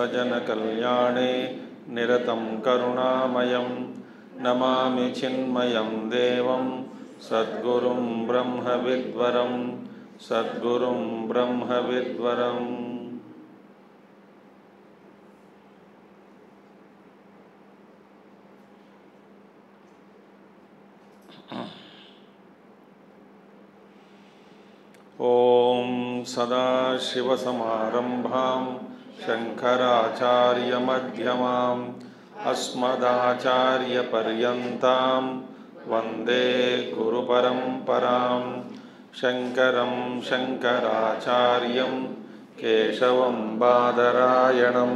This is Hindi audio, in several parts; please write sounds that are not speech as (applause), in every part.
समस्तजनकल्याणे निरतं करुणामयं नमामि चिन्मयं देवं सद्गुरुं ब्रह्मविद्वरं सद्गुरुं ब्रह्मविद्वरम् ॐ सदाशिवसमारम्भां शङ्कराचार्यमध्यमाम् अस्मदाचार्यपर्यन्तां वन्दे गुरुपरम्परां शङ्करं शङ्कराचार्यं केशवं बादरायणं।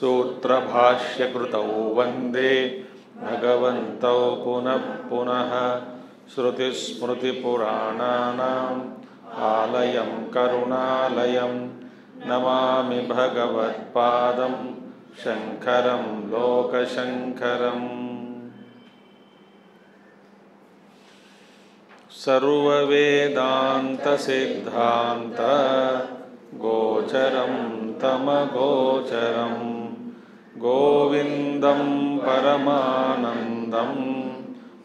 सूत्रभाष्यकृतौ वन्दे भगवन्तौ पुनः पुनः। श्रुतिस्मृतिपुराणानाम् आलयं करुणालयं नमामि भगवत्पादं शङ्करं लोकशङ्करम्। सर्ववेदान्तसिद्धान्त गोचरं तमगोचरं गोविन्दं परमानन्दं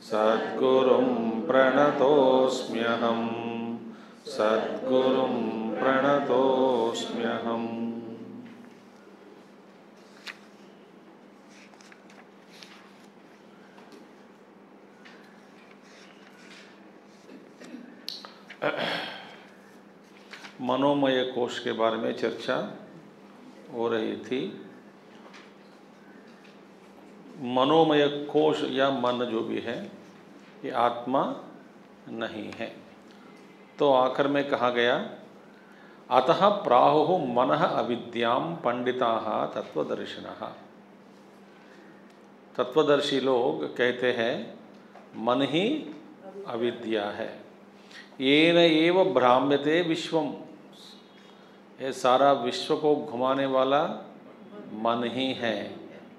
सद्गुरुं प्रणतोऽस्म्यहम्। सद्गुरुं प्रणतोऽस्म्यहम्। मनोमय कोश के बारे में चर्चा हो रही थी। मनोमय कोश या मन जो भी है, ये आत्मा नहीं है। तो आखिर में कहा गया अतः प्राहु मन अविद्या पंडिता तत्वदर्शिन तत्वदर्शी लोग कहते हैं, मन ही अविद्या है। येन एव भ्राम्यते विश्वम ये सारा विश्व को घुमाने वाला मन ही है।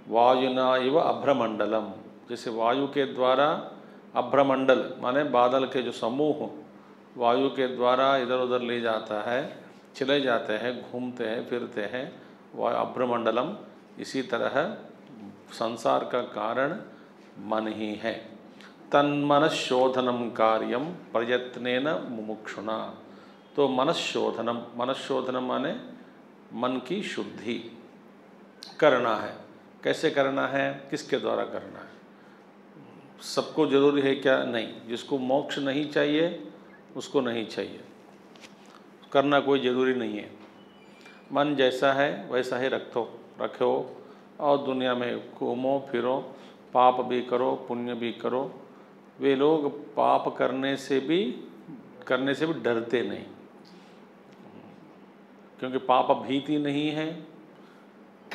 वायुना इव अभ्रमंडलम। जैसे वायु के द्वारा अभ्रमंडल, माने बादल के जो समूह, वायु के द्वारा इधर उधर ले जाता है चले जाते हैं, घूमते हैं, फिरते हैं, वह अभ्रमंडलम इसी तरह संसार का कारण मन ही है। तन्मनशोधनम कार्यम प्रयत्न मुमुक्षुणा तो मनशोधनम मनशोधनम माने मन की शुद्धि। करना है। कैसे करना है? किसके द्वारा करना है? सबको ज़रूरी है क्या? नहीं। जिसको मोक्ष नहीं चाहिए, उसको नहीं चाहिए। करना कोई ज़रूरी नहीं है। मन जैसा है, वैसा ही रखो रखो और दुनिया में घूमो, फिरो, पाप भी करो, पुण्य भी करो। वे लोग पाप करने से भी, करने से भी डरते नहीं। क्योंकि पाप भीति नहीं है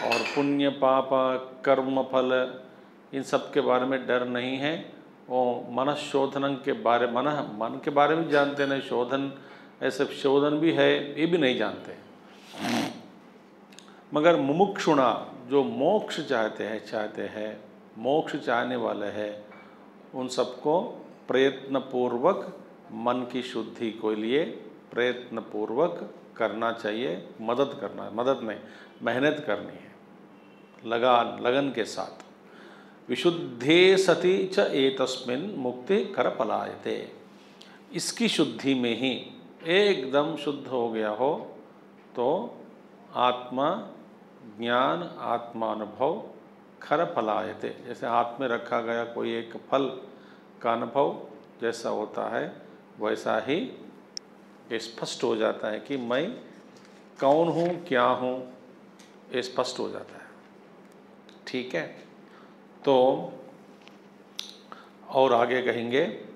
और पुण्य, पाप, कर्म, फल, इन सब के बारे में डर नहीं है। और मन शोधन के बारे, मन मन के बारे में जानते नहीं। शोधन ऐसे शोधन भी है, ये भी नहीं जानते। मगर मुमुक्षुणा जो मोक्ष चाहते हैं चाहते हैं, मोक्ष चाहने वाले हैं, उन सबको प्रयत्नपूर्वक मन की शुद्धि के लिए प्रयत्नपूर्वक करना चाहिए, मदद करना, मदद नहीं, मेहनत करनी है, लगान, लगन के साथ। विशुद्धे सति च एतस्मिन मुक्ति कर पलायते इसकी शुद्धि में ही एकदम शुद्ध हो गया हो तो आत्मा, ज्ञान, आत्मानुभव, खर फलायते। जैसे हाथ में रखा गया कोई एक फल का अनुभव जैसा होता है, वैसा ही स्पष्ट हो जाता है कि मैं कौन हूँ, क्या हूँ, ये स्पष्ट हो जाता है। ठीक है? तो और आगे कहेंगे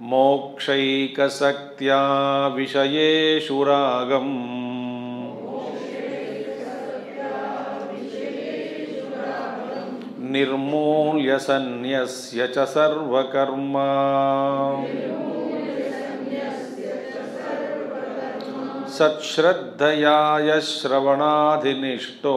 मोक्षैकसक्त्या विषयेषु रागम्। निर्मूल्यसन्न्यस्य च सर्वकर्मा। सच्छ्रद्धया सत्श्रद्धयायश्रवणाधिनिष्टो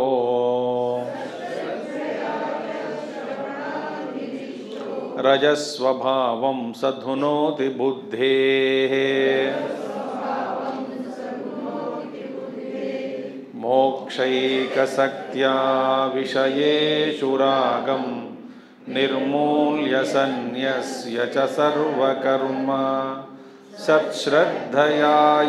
रजस्वभावं सधुनोति बुद्धेः। मोक्षैकशक्त्या विषयेषु रागं निर्मूल्य सन्न्यस्य च सर्वकर्म। सत्श्रद्धया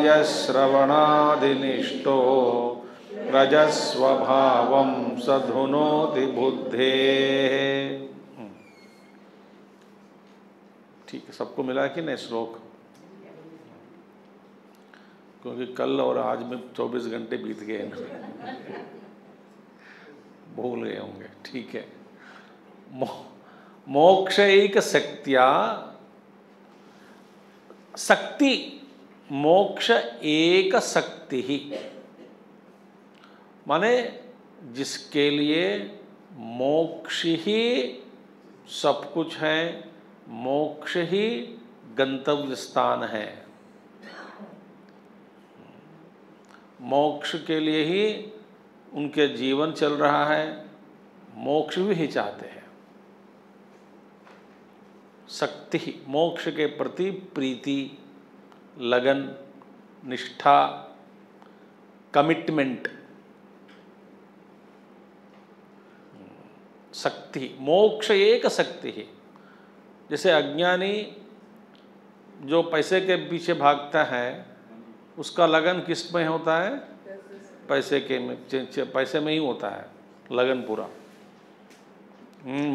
सधुनोति बुद्धेः। ठीक है सबको मिला कि नहीं श्लोक? क्योंकि कल और आज में 24 घंटे बीत गए ना भूल गए होंगे ठीक है। मो, मोक्ष एक शक्तिया शक्ति मोक्ष एक शक्ति। ही माने जिसके लिए मोक्ष ही सब कुछ है मोक्ष ही गंतव्य स्थान है। मोक्ष के लिए ही उनके जीवन चल रहा है, मोक्ष भी ही चाहते हैं। शक्ति मोक्ष के प्रति प्रीति, लगन, निष्ठा, कमिटमेंट। शक्ति मोक्ष एक शक्ति ही। जैसे अज्ञानी जो पैसे के पीछे भागता है, उसका लगन किसमें होता है? पैसे के में पैसे में ही होता है, लगन पूरा।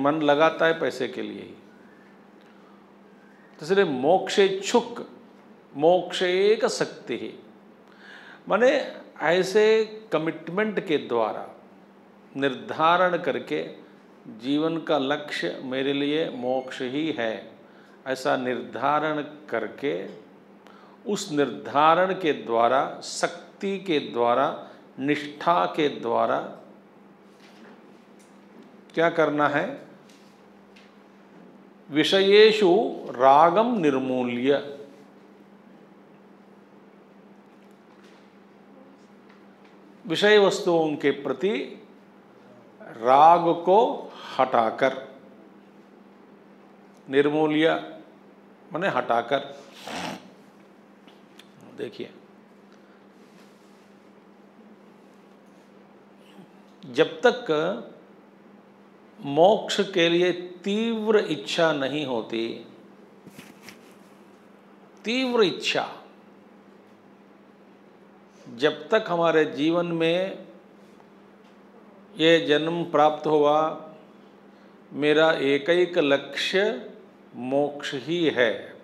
मन लगाता है पैसे के लिए ही। मोक्ष इच्छुक मोक्ष एक शक्ति ही। माने ऐसे कमिटमेंट के द्वारा, निर्धारण करके जीवन का लक्ष्य मेरे लिए मोक्ष ही है। ऐसा निर्धारण करके, उस निर्धारण के द्वारा, शक्ति के द्वारा, निष्ठा के द्वारा क्या करना है? विषयेशु रागम निर्मूल्य। विषय वस्तुओं के प्रति राग को हटाकर, निर्मूल्य माने हटाकर। देखिए, जब तक मोक्ष के लिए तीव्र इच्छा नहीं होती, तीव्र इच्छा जब तक हमारे जीवन में ये जन्म प्राप्त हुआ, मेरा एक एक लक्ष्य मोक्ष ही है।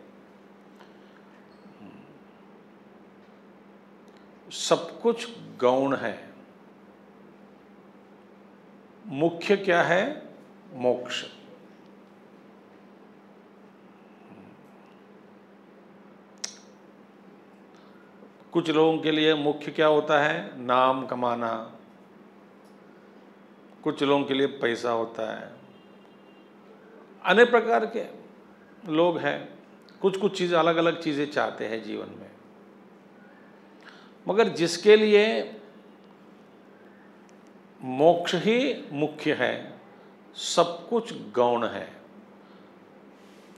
सब कुछ गौण है। मुख्य क्या है? मोक्ष। कुछ लोगों के लिए मुख्य क्या होता है? नाम कमाना। कुछ लोगों के लिए पैसा होता है। अनेक प्रकार के लोग हैं। कुछ कुछ चीज़ अलग अलग चीज़ें चाहते हैं जीवन में। मगर जिसके लिए मोक्ष ही मुख्य है, सब कुछ गौण है।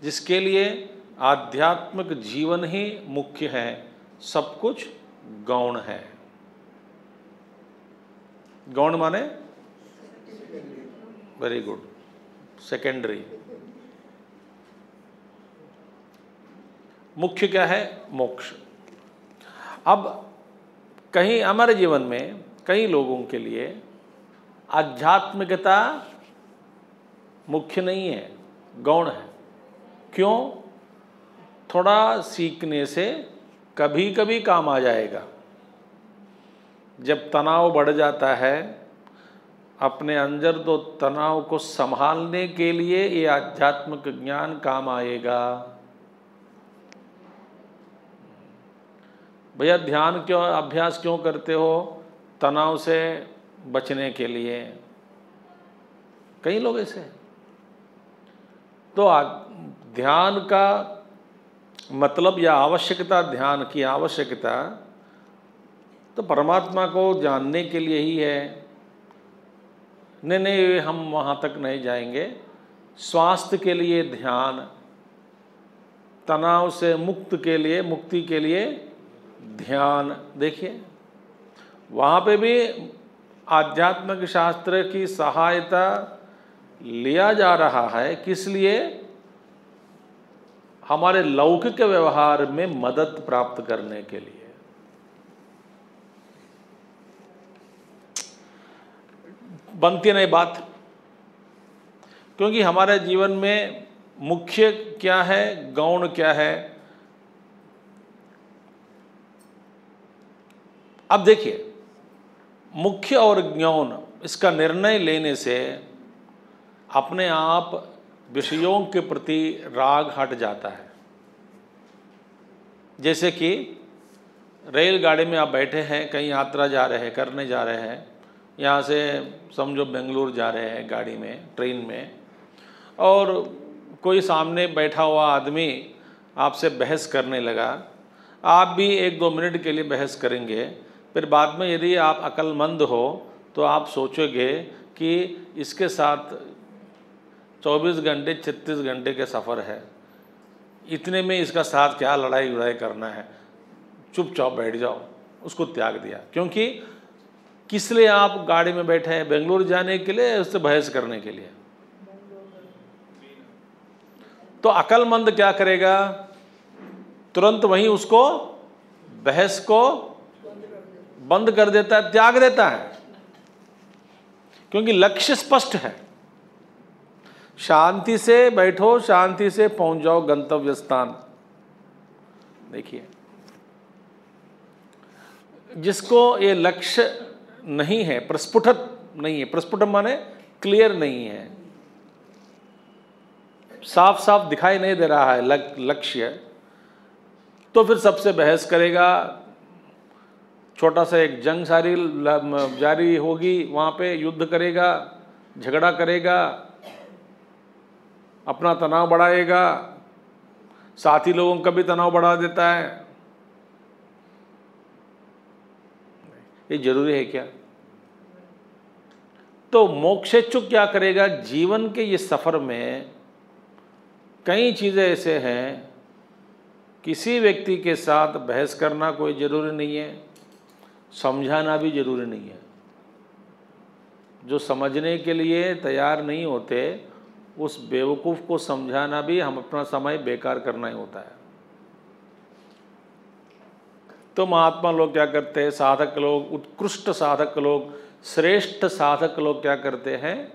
जिसके लिए आध्यात्मिक जीवन ही मुख्य है, सब कुछ गौण है। गौण माने वेरी गुड सेकेंडरी मुख्य क्या है? मोक्ष। अब कहीं हमारे जीवन में कई लोगों के लिए आध्यात्मिकता मुख्य नहीं है, गौण है। क्यों? थोड़ा सीखने से कभी कभी काम आ जाएगा। जब तनाव बढ़ जाता है अपने अंदर दो तनाव को संभालने के लिए ये आध्यात्मिक ज्ञान काम आएगा। भैया, ध्यान क्यों, अभ्यास क्यों करते हो तनाव से बचने के लिए? कई लोग ऐसे तो ध्यान का मतलब या आवश्यकता, ध्यान की आवश्यकता तो परमात्मा को जानने के लिए ही है। नहीं नहीं, हम वहाँ तक नहीं जाएँगे। स्वास्थ्य के लिए ध्यान, तनाव से मुक्त के लिए, मुक्ति के लिए ध्यान। देखिए, वहाँ पे भी आध्यात्मिक शास्त्र की सहायता लिया जा रहा है। किस लिए? हमारे लौकिक व्यवहार में मदद प्राप्त करने के लिए। बनती नहीं बात? क्योंकि हमारे जीवन में मुख्य क्या है? गौण क्या है? अब देखिए, मुख्य और गौण इसका निर्णय लेने से अपने आप विषयों के प्रति राग हट जाता है। जैसे कि रेलगाड़ी में आप बैठे हैं, कहीं यात्रा जा रहे हैं, करने जा रहे हैं यहाँ से समझो बेंगलुरु जा रहे हैं गाड़ी में, ट्रेन में। और कोई सामने बैठा हुआ आदमी आपसे बहस करने लगा। आप भी एक दो मिनट के लिए बहस करेंगे। फिर बाद में यदि आप अक्लमंद हो तो आप सोचोगे कि इसके साथ 24 घंटे 36 घंटे के सफ़र है। इतने में इसका साथ क्या लड़ाई उड़ाई करना है? चुपचाप बैठ जाओ, उसको त्याग दिया। क्योंकि किस लिए आप गाड़ी में बैठे हैं? बेंगलुरु जाने के लिए उससे बहस करने के लिए? तो अकलमंद क्या करेगा? तुरंत वहीं उसको बहस को बंद कर देता है, त्याग देता है। क्योंकि लक्ष्य स्पष्ट है। शांति से बैठो, शांति से पहुँच जाओ गंतव्य स्थान। देखिए, जिसको ये लक्ष्य नहीं है, प्रस्फुटत नहीं है। प्रस्फुट माने क्लियर नहीं है। साफ़ साफ़ दिखाई नहीं दे रहा है लक्ष्य। तो फिर सबसे बहस करेगा, छोटा सा एक जंग सारी जारी होगी, वहाँ पे युद्ध करेगा, झगड़ा करेगा, अपना तनाव बढ़ाएगा। साथी लोगों का भी तनाव बढ़ा देता है। ये ज़रूरी है क्या? तो मोक्षेच्छुक क्या करेगा? जीवन के ये सफ़र में कई चीज़ें ऐसे हैं, किसी व्यक्ति के साथ बहस करना कोई ज़रूरी नहीं है, समझाना भी ज़रूरी नहीं है। जो समझने के लिए तैयार नहीं होते, उस बेवकूफ़ को समझाना भी हम अपना समय बेकार करना ही होता है। तो महात्मा लोग क्या करते हैं? साधक लोग, उत्कृष्ट साधक लोग, श्रेष्ठ साधक लोग क्या करते हैं?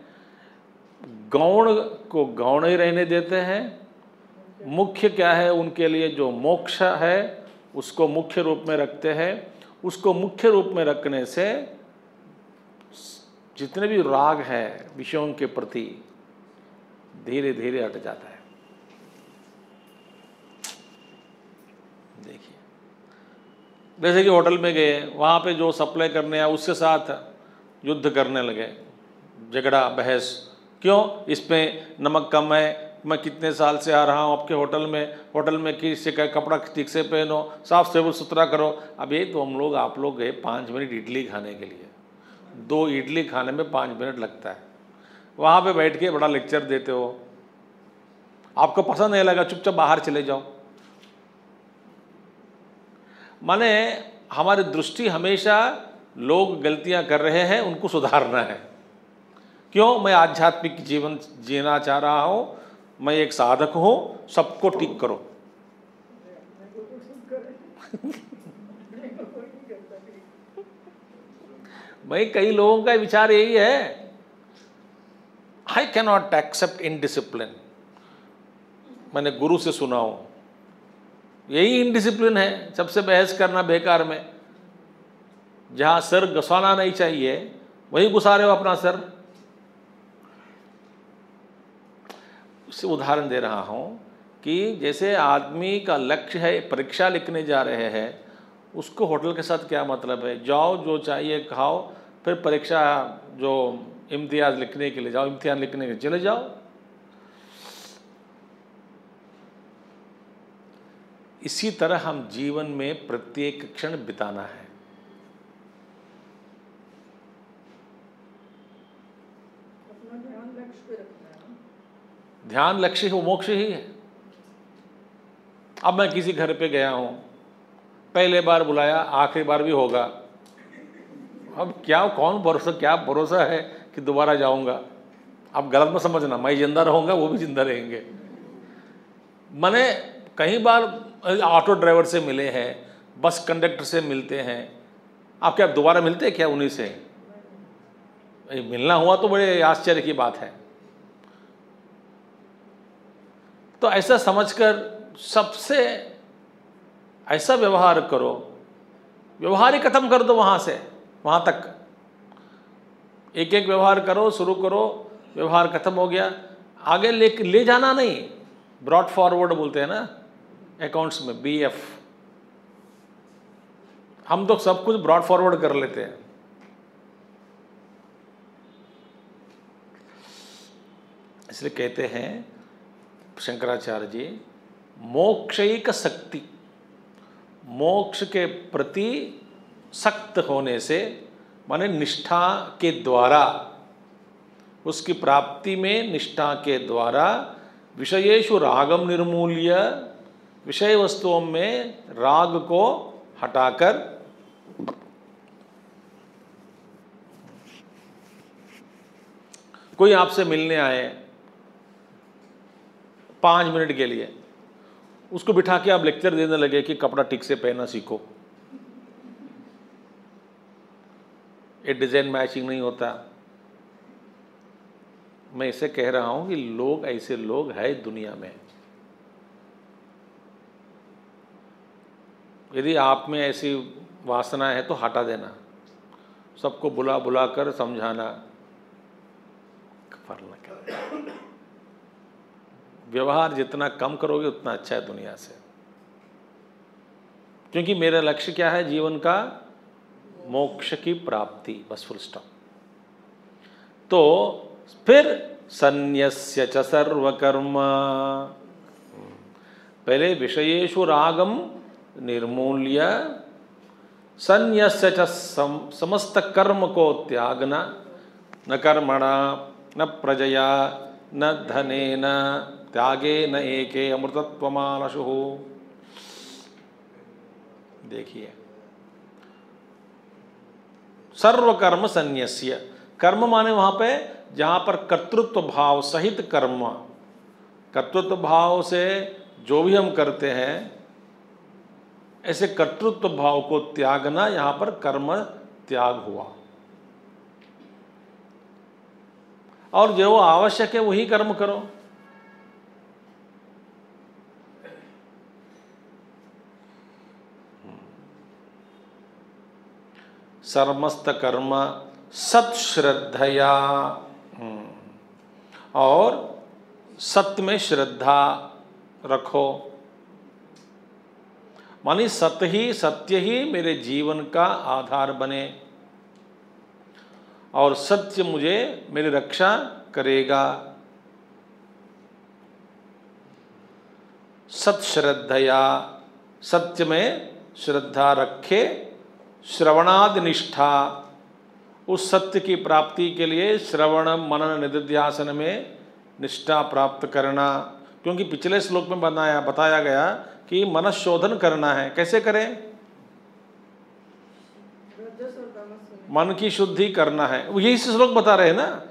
गौण को गौण ही रहने देते हैं। मुख्य क्या है? उनके लिए जो मोक्ष है, उसको मुख्य रूप में रखते हैं। उसको मुख्य रूप में रखने से जितने भी राग है, विषयों के प्रति धीरे धीरे हट जाता है देखिए जैसे कि होटल में गए, वहाँ पे जो सप्लाई करने आया उसके साथ युद्ध करने लगे। झगड़ा, बहस। क्यों? इसमें नमक कम है, मैं कितने साल से आ रहा हूँ, आपके होटल में होटल में किसी का कपड़ा ठीक से पहनो, साफ़ से सुथरा करो। अब ये तो हम लोग, आप लोग गए पाँच मिनट इडली खाने के लिए। दो इडली खाने में पाँच मिनट लगता है। वहाँ पे बैठ के बड़ा लेक्चर देते हो। आपको पसंद नहीं लगा चुपचाप बाहर चले जाओ। माने हमारी दृष्टि हमेशा लोग गलतियाँ कर रहे हैं, उनको सुधारना है। क्यों? मैं आध्यात्मिक जीवन जीना चाह रहा हूँ, मैं एक साधक हूँ, सबको ठीक करो। (laughs) भाई, कई लोगों का विचार यही है। I cannot accept in discipline मैंने गुरु से सुना हूँ। यही इनडिसिप्लिन है, सबसे बहस करना बेकार में। जहाँ सर घसाना नहीं चाहिए, वही घुसा रहे हो अपना सर। उससे उदाहरण दे रहा हूँ कि जैसे आदमी का लक्ष्य है, परीक्षा लिखने जा रहे हैं, उसको होटल के साथ क्या मतलब है? जाओ, जो चाहिए खाओ, फिर परीक्षा जो इम्तियाज़ लिखने के लिए, जाओ, इम्तिहान लिखने के लिए, चले जाओ। इसी तरह हम जीवन में प्रत्येक क्षण बिताना है। ध्यान लक्ष्य वो मोक्ष ही है। अब मैं किसी घर पे गया हूँ पहले बार बुलाया आखिरी बार भी होगा। अब क्या कौन भरोसा क्या भरोसा है कि दोबारा जाऊँगा? अब गलत में समझना मैं ज़िंदा रहूँगा वो भी ज़िंदा रहेंगे। मैंने कई बार ऑटो ड्राइवर से मिले हैं, बस कंडक्टर से मिलते हैं। आप क्या दोबारा मिलते हैं क्या उन्हीं से? मिलना हुआ तो बड़े आश्चर्य की बात है। तो ऐसा समझकर सबसे ऐसा व्यवहार करो व्यवहार ही खत्म कर दो वहाँ से, वहाँ तक। एक एक व्यवहार करो, शुरू करो, व्यवहार खत्म हो गया। आगे ले ले जाना नहीं ब्रॉड फॉरवर्ड बोलते हैं ना। अकाउंट्स में बी एफ़ हम तो सब कुछ ब्रॉड फॉरवर्ड कर लेते हैं। इसलिए कहते हैं, शंकराचार्य जी, मोक्षिक शक्ति, मोक्ष के प्रति सख्त होने से, माने निष्ठा के द्वारा, उसकी प्राप्ति में निष्ठा के द्वारा विषयेशु रागम निर्मूल्य विषय वस्तुओं में राग को हटाकर कोई आपसे मिलने आए पाँच मिनट के लिए, उसको बिठा के आप लेक्चर देने लगे कि कपड़ा ठीक से पहनना सीखो। ये डिज़ाइन मैचिंग नहीं होता। मैं इसे कह रहा हूँ कि लोग ऐसे लोग हैं दुनिया में। यदि आप में ऐसी वासना है तो हटा देना। सबको बुला बुला कर समझाना। फरना कर। व्यवहार जितना कम करोगे उतना अच्छा है दुनिया से। क्योंकि मेरा लक्ष्य क्या है? जीवन का मोक्ष की प्राप्ति। बस फुल स्टॉप तो फिर संन्यस्य च सर्वकर्म। पहले विषयेशु रागम निर्मूल्य सम, समस्त कर्म को त्यागना। न कर्मणा न प्रजया न धने न त्यागे न एके अमृतत्वमानशु देखिए। सर्वकर्म संन्यास्य कर्म माने वहाँ पे जहाँ पर कर्तृत्व भाव सहित कर्म। कर्तृत्व भाव से जो भी हम करते हैं ऐसे कर्तृत्व भाव को त्यागना यहाँ पर कर्म त्याग हुआ। और जो आवश्यक है वही कर्म करो। सर्मस्त कर्म सत्श्रद्धया। और सत्य में श्रद्धा रखो। मानी सत्य ही सत्य ही मेरे जीवन का आधार बने। और सत्य मुझे मेरी रक्षा करेगा। सत्श्रद्धया, सत्य में श्रद्धा रखे श्रवणादि निष्ठा उस सत्य की प्राप्ति के लिए श्रवण, मनन, निधिध्यासन में निष्ठा प्राप्त करना। क्योंकि पिछले श्लोक में बनाया, बताया गया कि मन शोधन करना है। कैसे करें? मन की शुद्धि करना है। यही श्लोक बता रहे हैं ना?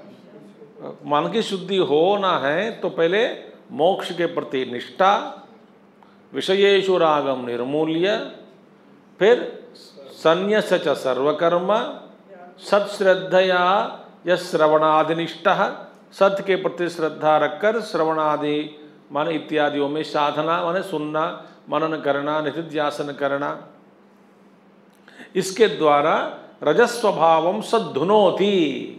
मन की शुद्धि होना है तो पहले मोक्ष के प्रति निष्ठा विषयेशु रागम निर्मूल्य, फिर संन्यस च सर्वकर्म, सत्श्रद्धया य श्रवणादिनिष्ठ सत्य के प्रति श्रद्धा रखकर श्रवणादि मन इत्यादियों में साधना, माने सुनना, मनन करना, निधिध्यासन करना। इसके द्वारा रजस्वभाव सद्धुनोति।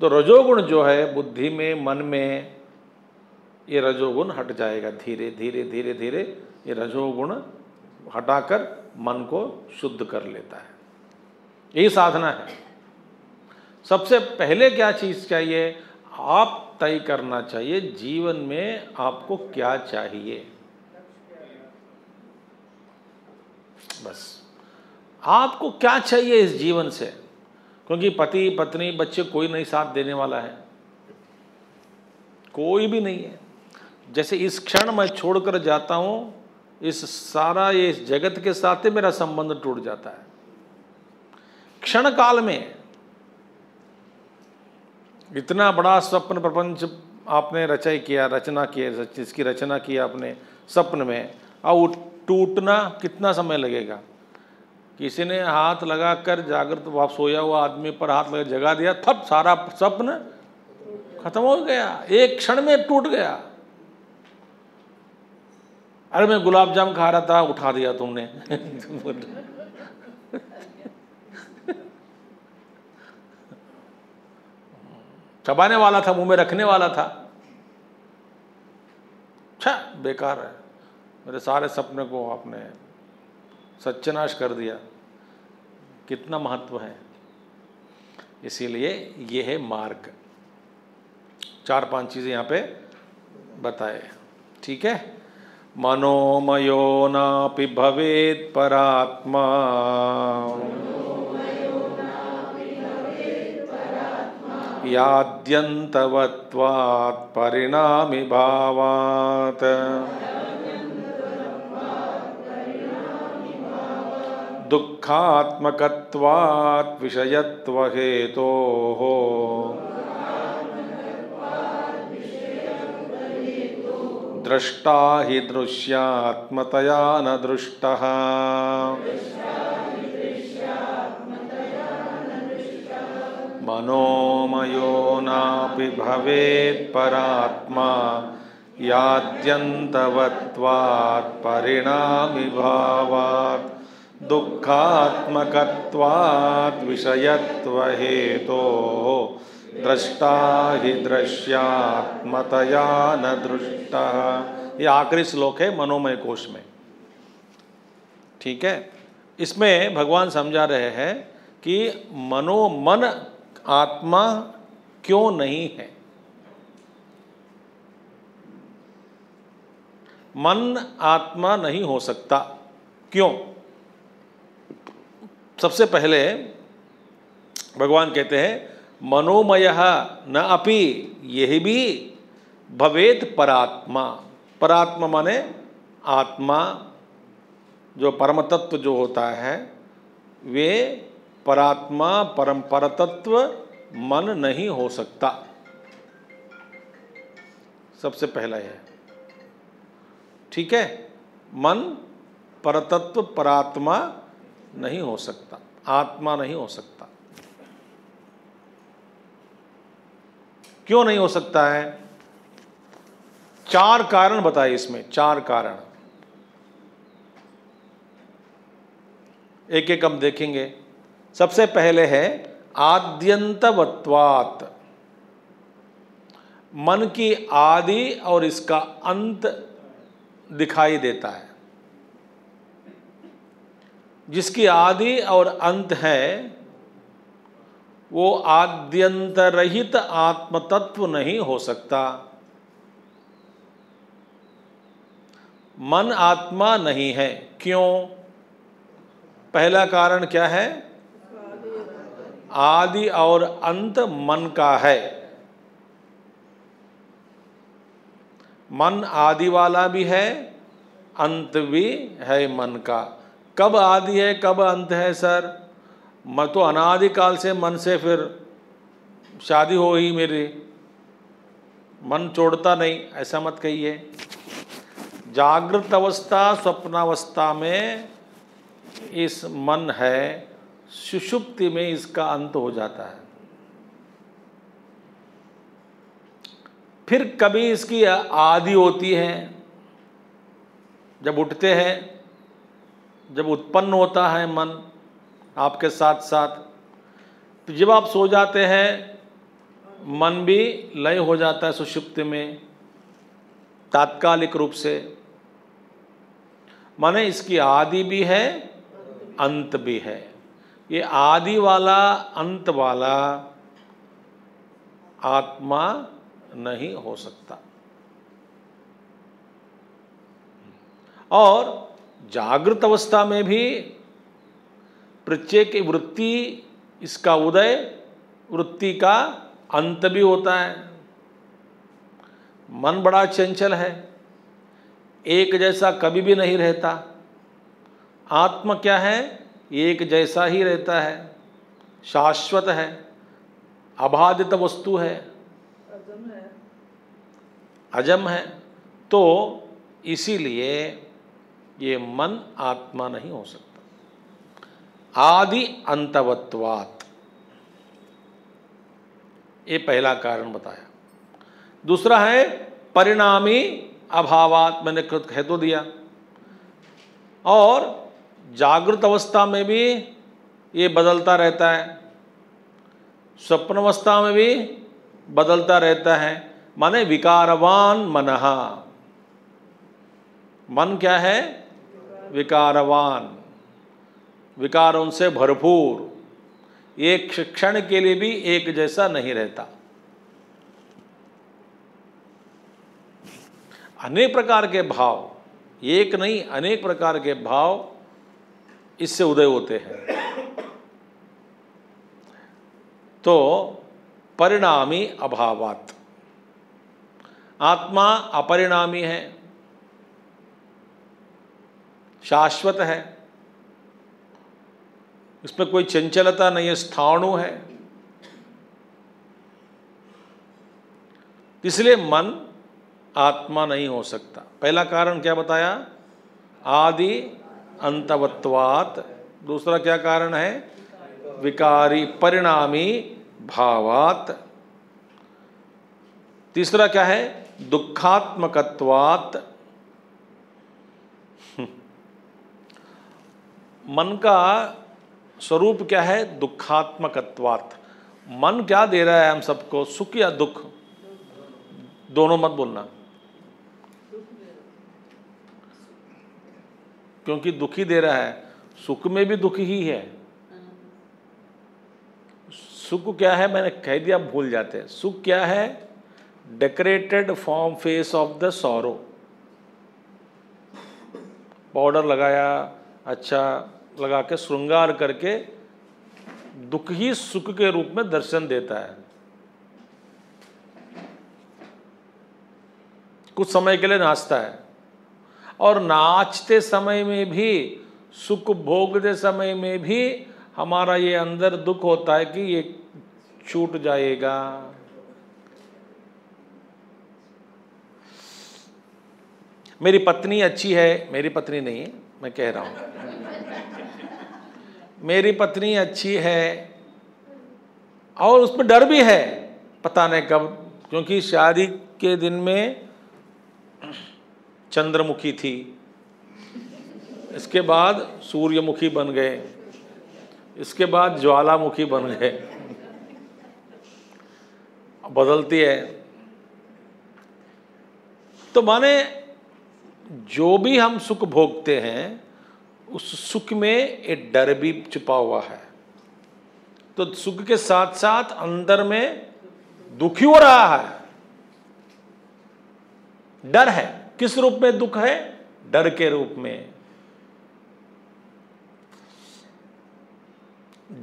तो रजोगुण जो है, बुद्धि में, मन में, ये रजोगुण हट जाएगा धीरे धीरे धीरे धीरे। ये रजोगुण हटाकर मन को शुद्ध कर लेता है। यही साधना है। सबसे पहले क्या चीज़ चाहिए? आप तय करना चाहिए जीवन में आपको क्या चाहिए। बस। आपको क्या चाहिए इस जीवन से? क्योंकि पति, पत्नी, बच्चे कोई नहीं साथ देने वाला है। कोई भी नहीं है। जैसे इस क्षण मैं छोड़कर जाता हूँ, इस सारा ये इस जगत के साथ ही मेरा संबंध टूट जाता है। क्षण काल में इतना बड़ा स्वप्न प्रपंच आपने रचाई किया, रचना किया जिसकी रचना की आपने स्वप्न में। और टूटना कितना समय लगेगा? किसी ने हाथ लगा कर जागृत वाप सोया हुआ आदमी पर हाथ लगा, जगा दिया तब सारा स्वप्न खत्म हो गया। एक क्षण में टूट गया। अरे मैं गुलाब जाम खा रहा था, उठा दिया तुमने। (laughs) चबाने वाला था, मुँह में रखने वाला था। अच्छा बेकार है। मेरे सारे सपने को आपने सत्यनाश कर दिया। कितना महत्व है। इसीलिए ये है मार्ग। चार पाँच चीज़ें यहाँ पे बताए। ठीक है? मनोमयो नापि भवेत् परात्मा। याद्यन्तवत्वात् परिणामि भावात्। दुःखात्मकत्वात् विषयत्वहेतोः। दृष्टा हि दृश्यात्मतया न दृष्टः। मनोमयो नापि भवेत् परात्मा याद्यन्तवत्वात् परिणामि भावात्, दुःखात्मकत्वात् विषयत्वहेतोः दृष्टा ही दृश्यात्मतया न दृष्टा। ये आखिरी श्लोक है मनोमय कोश में। ठीक है? इसमें भगवान समझा रहे हैं कि मनो मन आत्मा क्यों नहीं है? मन आत्मा नहीं हो सकता। क्यों? सबसे पहले भगवान कहते हैं, मनोमय न अपि, यह भी भवेद परात्मा। परात्मा माने आत्मा, जो परम तत्व जो होता है, वे परात्मा परम परतत्व मन नहीं हो सकता। सबसे पहला यह ठीक है? मन, परतत्व, परात्मा नहीं हो सकता। आत्मा नहीं हो सकता। क्यों नहीं हो सकता है? चार कारण बताए इसमें, चार कारण। एक एक हम देखेंगे। सबसे पहले है आद्यंतवत्वात। मन की आदि और इसका अंत दिखाई देता है। जिसकी आदि और अंत है, वो आद्यंतरहित आत्मतत्व नहीं हो सकता। मन आत्मा नहीं है। क्यों? पहला कारण क्या है? आदि और अंत मन का है। मन आदि वाला भी है, अंत भी है मन का। कब आदि है, कब अंत है सर? मैं तो अनादिकाल से मन से फिर शादी हो ही मेरी। मन छोड़ता नहीं, ऐसा मत कहिए। जागृत अवस्था, स्वप्नावस्था में इस मन है। सुषुप्ति में इसका अंत हो जाता है। फिर कभी इसकी आदि होती है, जब उठते हैं, जब उत्पन्न होता है मन आपके साथ साथ तो जब आप सो जाते हैं, मन भी लय हो जाता है सुषुप्ति में, तात्कालिक रूप से। माने इसकी आदि भी है, अंत भी है। ये आदि वाला, अंत वाला आत्मा नहीं हो सकता। और जागृत अवस्था में भी प्रत्येक वृत्ति, इसका उदय वृत्ति का अंत भी होता है। मन बड़ा चंचल है, एक जैसा कभी भी नहीं रहता। आत्मा क्या है? एक जैसा ही रहता है शाश्वत है अबाधित वस्तु है। अजम है। तो इसीलिए ये मन आत्मा नहीं हो सकता। आदि अंतवत्वात। ये पहला कारण बताया। दूसरा है परिणामी अभावात मैंने कह तो दिया। और जागृत अवस्था में भी ये बदलता रहता है। स्वप्न अवस्था में भी बदलता रहता है। माने विकारवान मनहा। मन क्या है? विकारवान। विकार उनसे भरपूर। एक शिक्षण के लिए भी एक जैसा नहीं रहता। अनेक प्रकार के भाव। एक नहीं, अनेक प्रकार के भाव इससे उदय होते हैं। तो परिणामी अभावात। आत्मा अपरिणामी है। शाश्वत है। इसमें कोई चंचलता नहीं है, स्थाणु है। इसलिए मन आत्मा नहीं हो सकता। पहला कारण क्या बताया? आदि अंतवत्वात। दूसरा क्या कारण है? विकारी परिणामी भावात। तीसरा क्या है? दुखात्मकत्वात। मन का स्वरूप क्या है? दुखात्मकत्वात। मन क्या दे रहा है हम सबको? सुख या दुख? दोनों मत बोलना। क्योंकि दुखी दे रहा है, सुख में भी दुख ही है। सुख क्या है? मैंने कह दिया भूल जाते हैं। सुख क्या है? Decorated form face of the sorrow powder लगाया अच्छा लगा के श्रृंगार करके दुख ही सुख के रूप में दर्शन देता है। कुछ समय के लिए नाचता है। और नाचते समय में भी, सुख भोगते समय में भी हमारा ये अंदर दुख होता है कि ये छूट जाएगा। मेरी पत्नी अच्छी है, मेरी पत्नी नहीं है मैं कह रहा हूँ। मेरी पत्नी अच्छी है और उसमें डर भी है, पता नहीं कब, क्योंकि शादी के दिन में चंद्रमुखी थी। इसके बाद सूर्यमुखी बन गए। इसके बाद ज्वालामुखी बन गए। बदलती है। तो माने जो भी हम सुख भोगते हैं, उस सुख में एक डर भी छुपा हुआ है। तो सुख के साथ साथ अंदर में दुखी हो रहा है। डर है। किस रूप में दुख है? डर के रूप में।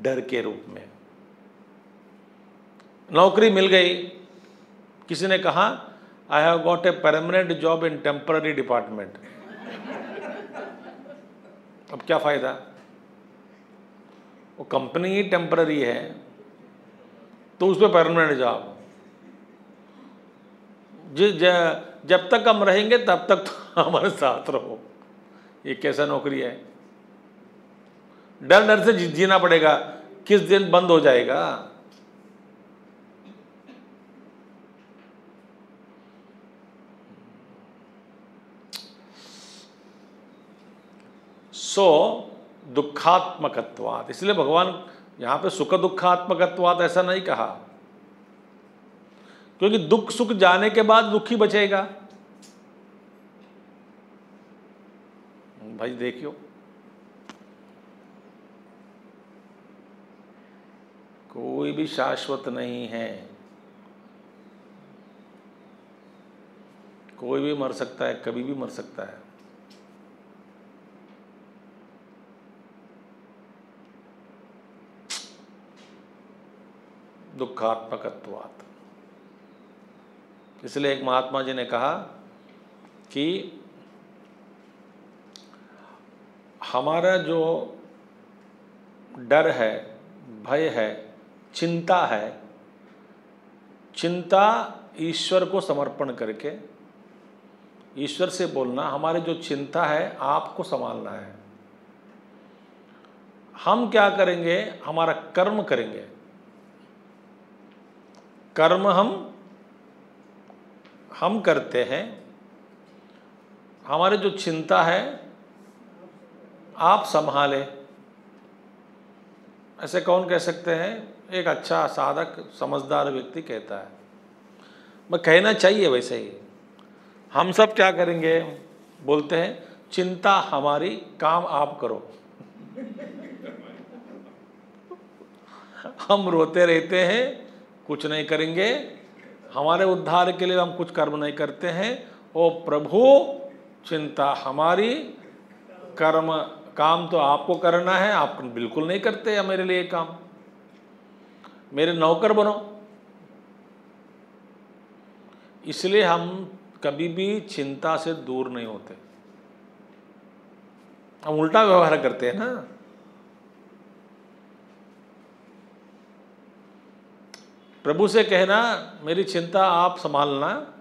डर के रूप में। नौकरी मिल गई। किसी ने कहा I have got a permanent job in temporary department अब क्या फ़ायदा? वो कंपनी ही टेम्पररी है तो उसमें परमानेंट जॉब जब तक हम रहेंगे, तब तक तो (laughs) हमारे साथ रहो। ये कैसा नौकरी है? डर डर से जीना पड़ेगा। किस दिन बंद हो जाएगा? सो, दुखात्मकत्वाद। इसलिए भगवान यहाँ पे सुख दुखात्मकत्वाद ऐसा नहीं कहा। क्योंकि दुख सुख जाने के बाद दुखी बचेगा। भाई देखियो। कोई भी शाश्वत नहीं है। कोई भी मर सकता है, कभी भी मर सकता है। दुखात्मकत्वात्। इसलिए एक महात्मा जी ने कहा कि हमारा जो डर है, भय है, चिंता है, चिंता ईश्वर को समर्पण करके, ईश्वर से बोलना, हमारी जो चिंता है, आपको संभालना है। हम क्या करेंगे? हमारा कर्म करेंगे। कर्म हम हम करते हैं, हमारी जो चिंता है, आप संभालें। ऐसे कौन कह सकते हैं? एक अच्छा साधक, समझदार व्यक्ति कहता है। मैं कहना चाहिए वैसे ही। हम सब क्या करेंगे? बोलते हैं, चिंता हमारी, काम आप करो। हम रोते रहते हैं, कुछ नहीं करेंगे। हमारे उद्धार के लिए हम कुछ कर्म नहीं करते हैं। ओ प्रभु, चिंता हमारी, कर्म, काम तो आपको करना है, आप बिल्कुल नहीं करते या मेरे लिए काम? मेरे नौकर बनो। इसलिए हम कभी भी चिंता से दूर नहीं होते। हम उल्टा व्यवहार करते हैं ना। प्रभु से कहना, मेरी चिंता आप संभालना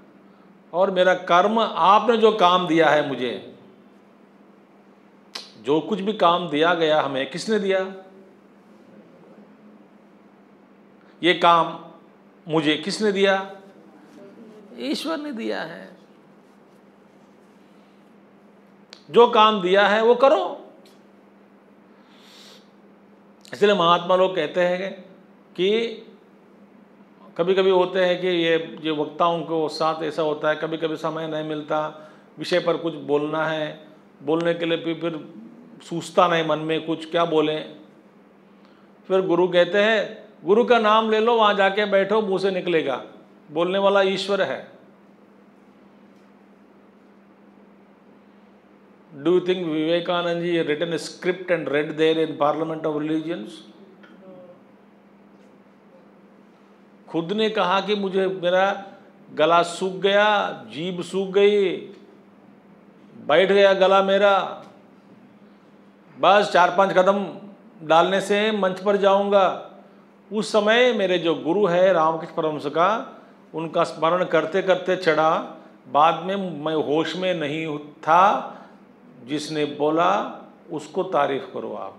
और मेरा कर्म आपने जो काम दिया है मुझे, जो कुछ भी काम दिया गया हमें, किसने दिया? ये काम मुझे किसने दिया? ईश्वर ने दिया है। जो काम दिया है वो करो। इसलिए महात्मा लोग कहते हैं कि कभी कभी होते हैं कि ये ये वक्ताओं को साथ ऐसा होता है कभी कभी समय नहीं मिलता, विषय पर कुछ बोलना है, बोलने के लिए भी फिर सूझता नहीं मन में कुछ, क्या बोलें? फिर गुरु कहते हैं, गुरु का नाम ले लो, वहाँ जाके बैठो, मुँह से निकलेगा। बोलने वाला ईश्वर है। Do you think Vivekananda ji written script and read there in parliament of religions खुद ने कहा कि मुझे मेरा गला सूख गया, जीभ सूख गई, बैठ गया गला मेरा। बस चार पाँच कदम डालने से मंच पर जाऊँगा। उस समय मेरे जो गुरु है रामकृष्ण परमस का, उनका स्मरण करते करते चढ़ा। बाद में मैं होश में नहीं था। जिसने बोला, उसको तारीफ़ करो आप।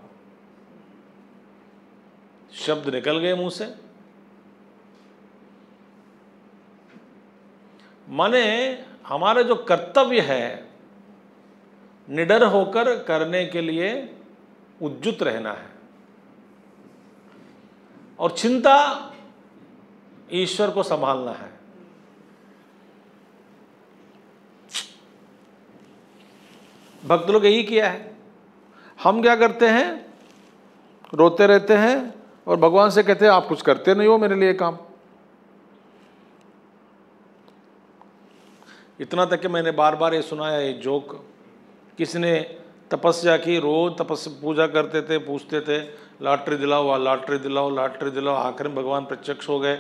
शब्द निकल गए मुँह से। माने हमारा जो कर्तव्य है, निडर होकर करने के लिए उज्जुत रहना है। और चिंता ईश्वर को संभालना है। भक्त लोग यही किया है। हम क्या करते हैं? रोते रहते हैं और भगवान से कहते हैं, आप कुछ करते नहीं हो मेरे लिए काम। इतना तक कि मैंने बार बार ये सुनाया ये जोक। किसने तपस्या की? रोज तपस्या पूजा करते थे, पूछते थे, लॉटरी दिलाओ लॉटरी दिलाओ लॉटरी दिलाओ। आखिर में भगवान प्रत्यक्ष हो गए।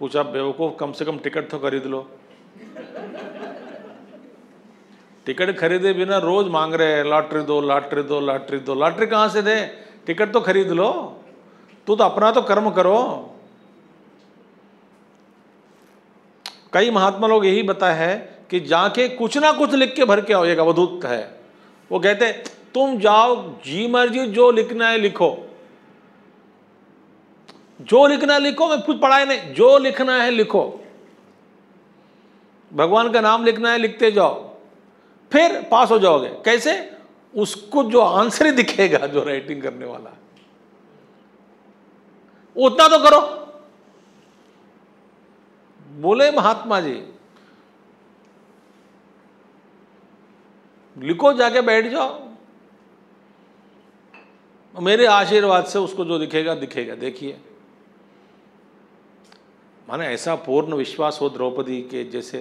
पूछा, बेवकूफ़ कम से कम टिकट तो खरीद लो। टिकट खरीदे बिना रोज मांग रहे हैं, लॉटरी दो लॉटरी दो लॉटरी दो। लॉटरी कहाँ से दे? टिकट तो खरीद लो। तू तो अपना तो कर्म करो। कई महात्मा लोग यही बताया है कि जाके कुछ ना कुछ लिख के भर के आओ एक अवधूत है। वो कहते, तुम जाओ, जी मर्ज़ी, जो लिखना है लिखो। जो लिखना है लिखो, मैं कुछ पढ़ाए नहीं, जो लिखना है लिखो। भगवान का नाम लिखना है, लिखते जाओ। फिर पास हो जाओगे। कैसे? उसको जो आंसर ही दिखेगा, जो राइटिंग करने वाला। उतना तो करो। बोले महात्मा जी लिखो जाके बैठ जाओ। मेरे आशीर्वाद से उसको जो दिखेगा दिखेगा। देखिए। माने ऐसा पूर्ण विश्वास हो द्रौपदी के जैसे।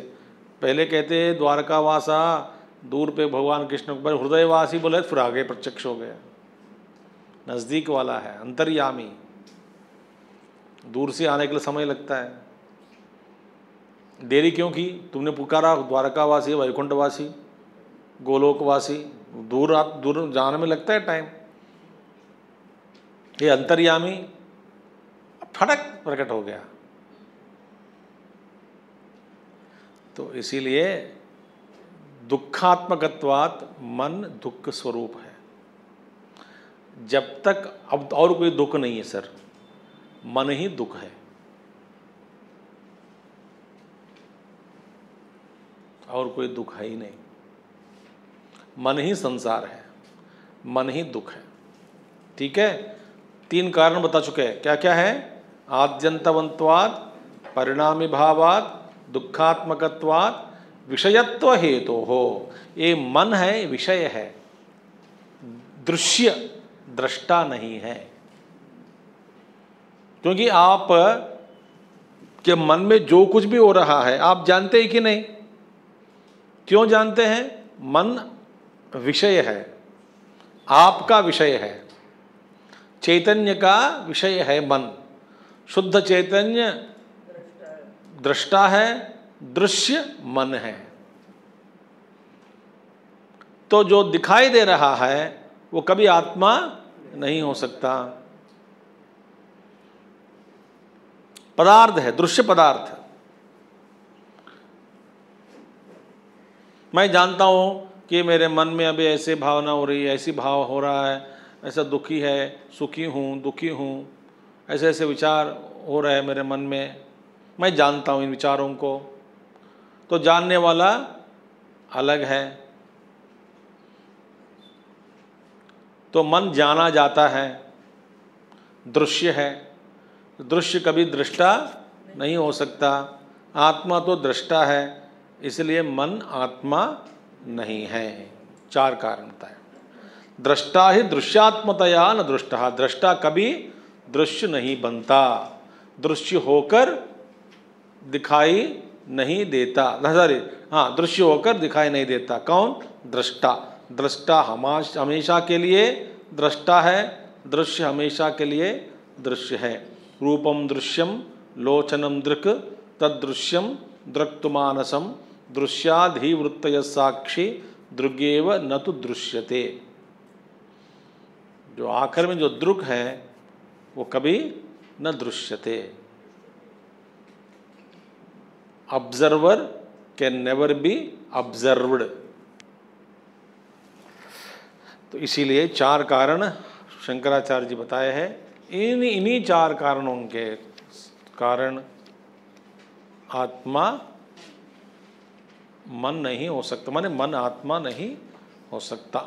पहले कहते द्वारकावासा, दूर पे भगवान कृष्ण पर हृदयवासी बोले, फिर आगे प्रत्यक्ष हो गया। नज़दीक वाला है, अंतर्यामी। दूर से आने के लिए समय लगता है। देरी क्यों की? तुमने पुकारा, द्वारकावासी, वैकुंठवासी। गोलोकवासी, दूर दूर जाने में लगता है टाइम ये अंतर्यामी फटक प्रकट हो गया. तो इसीलिए दुखात्मकत्वात मन दुख स्वरूप है. जब तक, अब और कोई दुख नहीं है, सर. मन ही दुख है. और कोई दुख है ही नहीं. मन ही संसार है, मन ही दुख है। ठीक है? तीन कारण बता चुके हैं। क्या क्या है? आद्यंतवंतवाद परिणामी भावाद दुखात्मकत्वाद विषयत्व हेतु। हो ये मन है विषय है। दृश्य, दृष्टा नहीं है। क्योंकि आप, के मन में जो कुछ भी हो रहा है, आप जानते हैं कि नहीं? क्यों जानते हैं? मन विषय है। आपका विषय है। चैतन्य का विषय है मन। शुद्ध चैतन्य दृष्टा है, दृश्य मन है। तो जो दिखाई दे रहा है, वो कभी आत्मा नहीं हो सकता। पदार्थ है, दृश्य पदार्थ। मैं जानता हूँ कि मेरे मन में अभी ऐसे भावना हो रही है, ऐसी भाव हो रहा है, ऐसा दुखी है, सुखी हूँ, दुखी हूँ, ऐसे ऐसे विचार हो रहे हैं मेरे मन में। मैं जानता हूँ इन विचारों को। तो जानने वाला अलग है। तो मन जाना जाता है। दृश्य है। दृश्य कभी दृष्टा नहीं हो सकता। आत्मा तो दृष्टा है, इसलिए मन आत्मा नहीं है। चार कारणता है। दृष्टा ही दृश्यात्मतया न दृष्टा। दृष्टा कभी दृश्य नहीं बनता। दृश्य होकर दिखाई नहीं देता। सॉरी हाँ दृश्य होकर दिखाई नहीं देता। कौन? दृष्टा। दृष्टा हमेशा के लिए दृष्टा है। दृश्य हमेशा के लिए दृश्य है। रूपम दृश्यम, लोचनम दृक, तदृश्यम दृक्तुमानसम। दृश्याधिवृत्त साक्षी दृग्यव न तो दृश्यते। जो आखिर में जो दृक है, वो कभी न दृश्यते। Observer can never be observed तो इसीलिए चार कारण शंकराचार्य जी बताए हैं। इन इन्हीं चार कारणों के कारण आत्मा मन नहीं हो सकता, माने मन आत्मा नहीं हो सकता।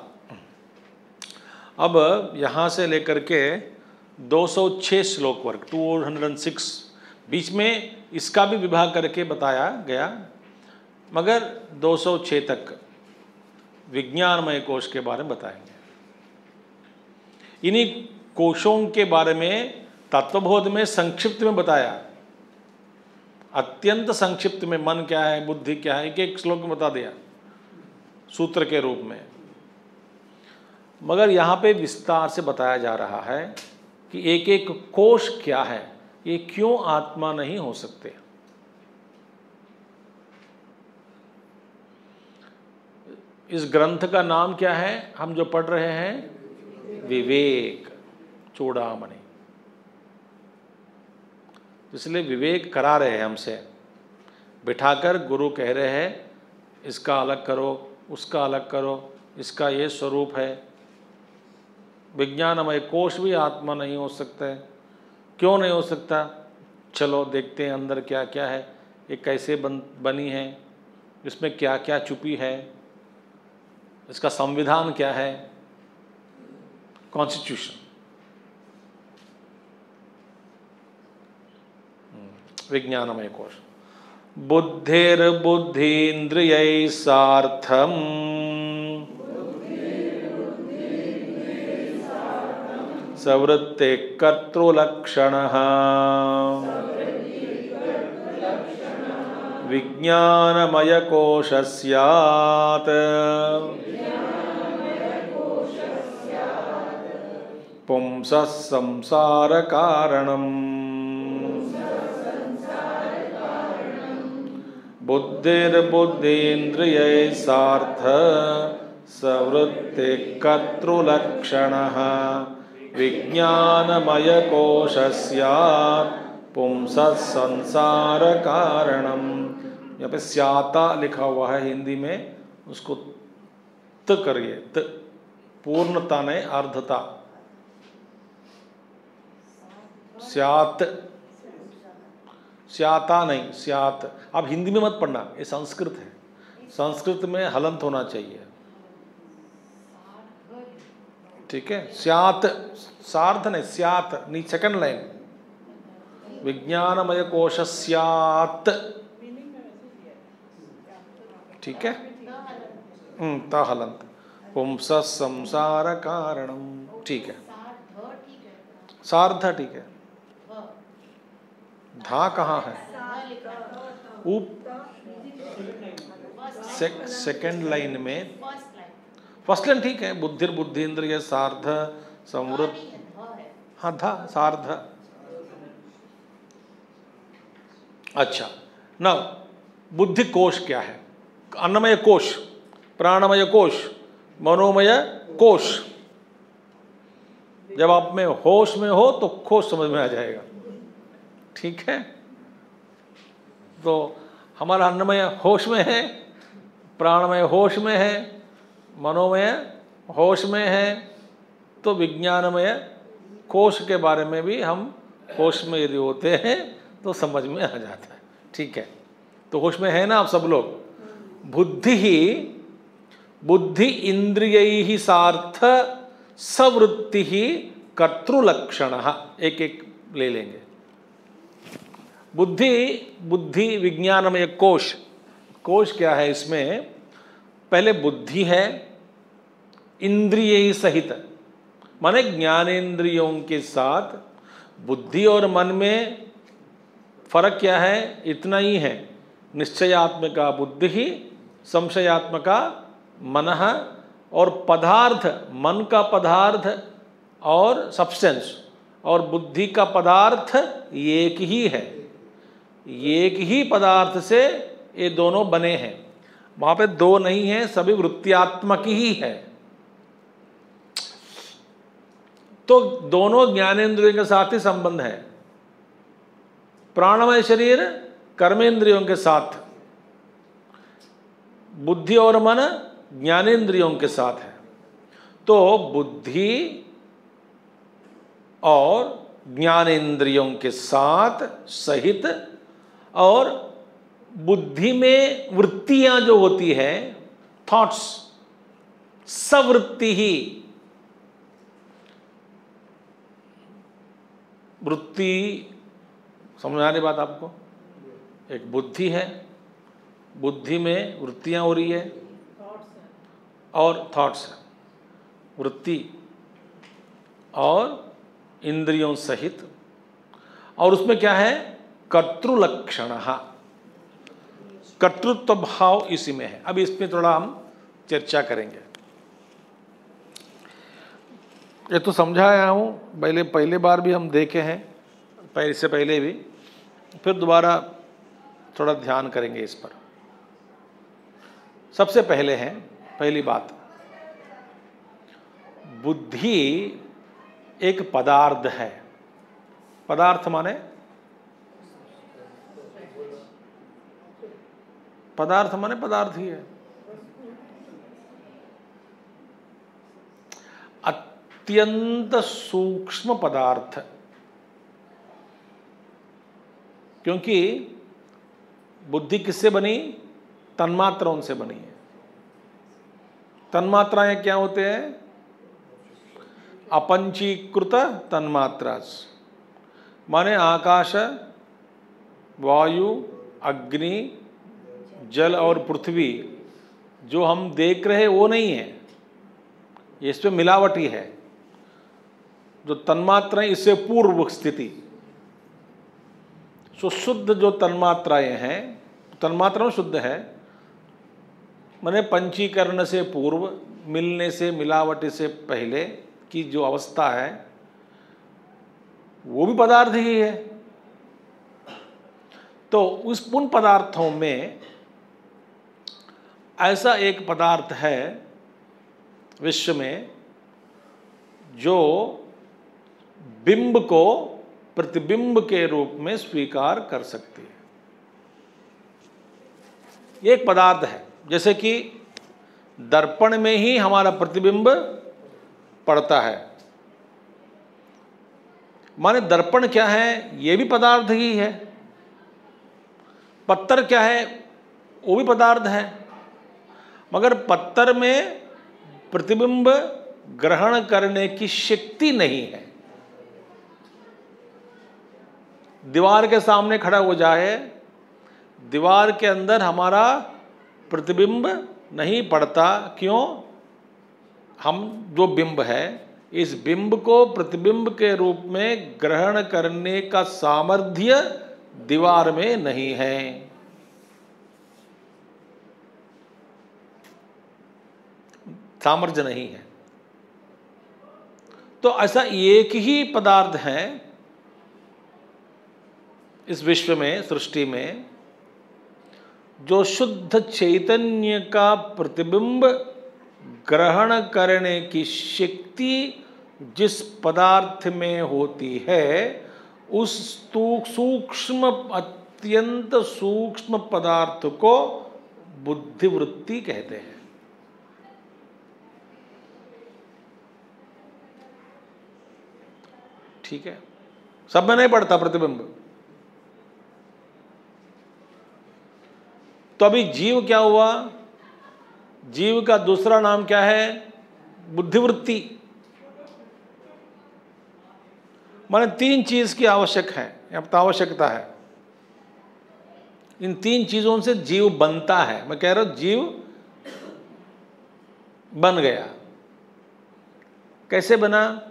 अब यहाँ से लेकर के 206 श्लोक वर्ग 206 बीच में इसका भी विभाग करके बताया गया, मगर 206 तक विज्ञानमय कोश के बारे में बताएँगे। इन्हीं कोशों के बारे में, तत्वबोध में, संक्षिप्त में बताया अत्यंत संक्षिप्त में मन क्या है, बुद्धि क्या है एक एक श्लोक बता दिया सूत्र के रूप में। मगर यहाँ पे विस्तार से बताया जा रहा है कि एक एक कोश क्या है, ये क्यों आत्मा नहीं हो सकते? इस ग्रंथ का नाम क्या है? हम जो पढ़ रहे हैं, विवेक, चूड़ामणि। इसलिए विवेक करा रहे हैं हमसे। बिठाकर गुरु कह रहे हैं, इसका अलग करो, उसका अलग करो, इसका ये स्वरूप है। विज्ञानमय कोश भी आत्मा नहीं हो सकता है। क्यों नहीं हो सकता? चलो देखते हैं अंदर क्या क्या है, ये कैसे बन, बनी है, इसमें क्या क्या छुपी है, इसका संविधान क्या है? कॉन्स्टिट्यूशन। विज्ञानमय कोश। बुद्धिर्बुद्धीन्द्रिय सार्थम। सवृत्ते कर्तृलक्षणः। विज्ञानमयकोश स्यात् पुंसः संसारकारणम्। बुद्धिर्बुद्धीन्द्रिय सार्थ, सवृत्ति कर्तृलक्षण। विज्ञानमय कोश संसार कारणम यहाँ पे स्याता लिखा हुआ है हिंदी में, उसको त करिए, त, पूर्णता नहीं, अर्धता। स्यात। स्याता नहीं, स्यात। आप हिंदी में मत पढ़ना, ये संस्कृत है। संस्कृत में हलंत होना चाहिए। ठीक है? स्यात, सार्थ नहीं, स्यात, नी सेकंड लाइन विज्ञानमय कोश स्यात ठीक है? ता हलंत। पुंस संसार कारणम ठीक है। सार्थ ठीक है। धा कहाँ है? ऊप सेक, सेकेंड लाइन में। फ़र्स्ट लाइन ठीक है बुद्धिर बुद्धिन्द्रिय सार्ध समृद्ध। हाँ धा सार्ध। अच्छा न बुद्धि कोश क्या है? अन्नमय कोश प्राणमय कोश मनोमय कोश। जब आप में होश में हो तो खोश समझ में आ जाएगा। ठीक है? तो हमारा अन्नमय होश में है, प्राणमय होश में है, मनोमय होश में है तो विज्ञानमय कोश के बारे में भी हम होश में यदि होते हैं तो समझ में आ जाता है। ठीक है? तो होश में है ना आप सब लोग? बुद्धि ही, बुद्धि इंद्रिय ही सार्थ सवृत्ति ही कर्तृलक्षण। एक एक ले लेंगे। बुद्धि बुद्धि विज्ञान में एक कोश। कोश क्या है इसमें? पहले बुद्धि है, इंद्रिय ही सहित। माने ज्ञानेन्द्रियों के साथ बुद्धि और मन में फ़र्क क्या है? इतना ही है। निश्चयात्मका बुद्धि ही संशयात्मका मन और पदार्थ, मन का पदार्थ और सब्सटेंस और बुद्धि का पदार्थ एक ही है। एक ही पदार्थ से ये दोनों बने हैं। वहाँ पे दो नहीं है, सभी वृत्त्यात्मक ही है। तो दोनों ज्ञानेन्द्रियों के साथ ही संबंध है। प्राणमय शरीर कर्मेंद्रियों के साथ। बुद्धि और मन ज्ञानेन्द्रियों के साथ है। तो बुद्धि और ज्ञानेन्द्रियों के साथ सहित और बुद्धि में वृत्तियाँ जो होती है थॉट्स सवृत्ति ही। वृत्ति, समझ आ रही बात आपको? एक बुद्धि है। बुद्धि में वृत्तियाँ हो रही है। और थॉट्स है। वृत्ति और इंद्रियों सहित। और उसमें क्या है? कर्तृलक्षण। कर्तृत्व भाव इसी में है। अब इसमें थोड़ा हम चर्चा करेंगे। ये तो समझाया हूँ, पहले पहले बार भी हम देखे हैं, पहले से पहले भी। फिर दोबारा थोड़ा ध्यान करेंगे इस पर। सबसे पहले है, पहली बात। बुद्धि एक पदार्थ है। पदार्थ माने पदार्थ माने पदार्थ ही है। अत्यंत सूक्ष्म पदार्थ। क्योंकि बुद्धि किससे बनी? तन्मात्राओं से बनी है। तन्मात्राएँ क्या होते हैं? अपंचीकृत तन्मात्रा माने आकाश, वायु, अग्नि जल और पृथ्वी, जो हम देख रहे वो नहीं है। इसमें मिलावटी है। जो तन्मात्राएँ, इससे पूर्व स्थिति। सो शुद्ध जो तन्मात्राएँ हैं, तन्मात्राओं शुद्ध है, मैंने पंचीकरण से पूर्व, मिलने से, मिलावट से पहले की जो अवस्था है, वो भी पदार्थ ही है। तो उस उन पदार्थों में ऐसा एक पदार्थ है विश्व में जो बिंब को प्रतिबिंब के रूप में स्वीकार कर सकती है। ये एक पदार्थ है, जैसे कि दर्पण में ही हमारा प्रतिबिंब पड़ता है। माने दर्पण क्या है, ये भी पदार्थ ही है। पत्थर क्या है, वो भी पदार्थ है। मगर पत्थर में प्रतिबिंब ग्रहण करने की शक्ति नहीं है। दीवार के सामने खड़ा हो जाए, दीवार के अंदर हमारा प्रतिबिंब नहीं पड़ता। क्यों? हम जो बिंब है, इस बिंब को प्रतिबिंब के रूप में ग्रहण करने का सामर्थ्य दीवार में नहीं है। सामर्थ्य नहीं है। तो ऐसा एक ही पदार्थ है इस विश्व में, सृष्टि में, जो शुद्ध चैतन्य का प्रतिबिंब ग्रहण करने की शक्ति जिस पदार्थ में होती है, उस सूक्ष्म अत्यंत सूक्ष्म पदार्थ को बुद्धिवृत्ति कहते हैं। ठीक है। सब में नहीं पड़ता प्रतिबिंब। तो अभी जीव क्या हुआ? जीव का दूसरा नाम क्या है? बुद्धिवृत्ति। माने तीन चीज़ की आवश्यक है आवश्यकता है। इन तीन चीज़ों से जीव बनता है। मैं कह रहा हूँ, जीव बन गया। कैसे बना?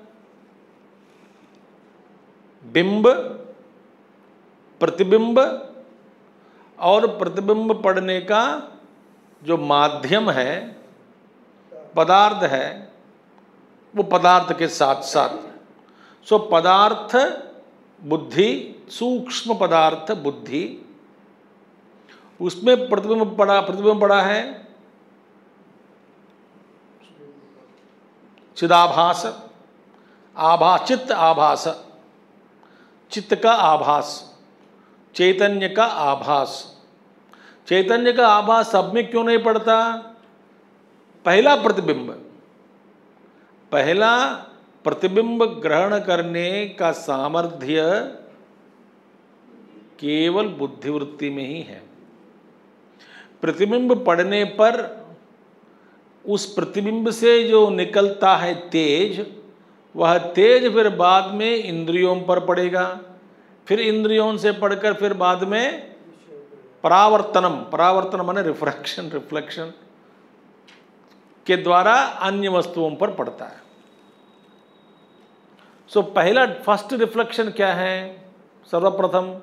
बिंब, प्रतिबिंब और प्रतिबिंब पढ़ने का जो माध्यम है, पदार्थ है, वो पदार्थ के साथ साथ सो पदार्थ बुद्धि, सूक्ष्म पदार्थ बुद्धि, उसमें प्रतिबिंब पड़ा प्रतिबिंब पड़ा है? चिदाभास आभा चित्त आभास। चित्त का आभास, चैतन्य का आभास। चैतन्य का आभास सब में क्यों नहीं पड़ता? पहला प्रतिबिंब। पहला प्रतिबिंब ग्रहण करने का सामर्थ्य केवल बुद्धिवृत्ति में ही है। प्रतिबिंब पढ़ने पर उस प्रतिबिंब से जो निकलता है तेज वह तेज फिर बाद में इंद्रियों पर पड़ेगा। फिर इंद्रियों से पढ़कर फिर बाद में परावर्तनम परावर्तन माने रिफ्रैक्शन रिफ्लेक्शन के द्वारा अन्य वस्तुओं पर पड़ता है। सो so, पहला फ़र्स्ट रिफ्लेक्शन क्या है? सर्वप्रथम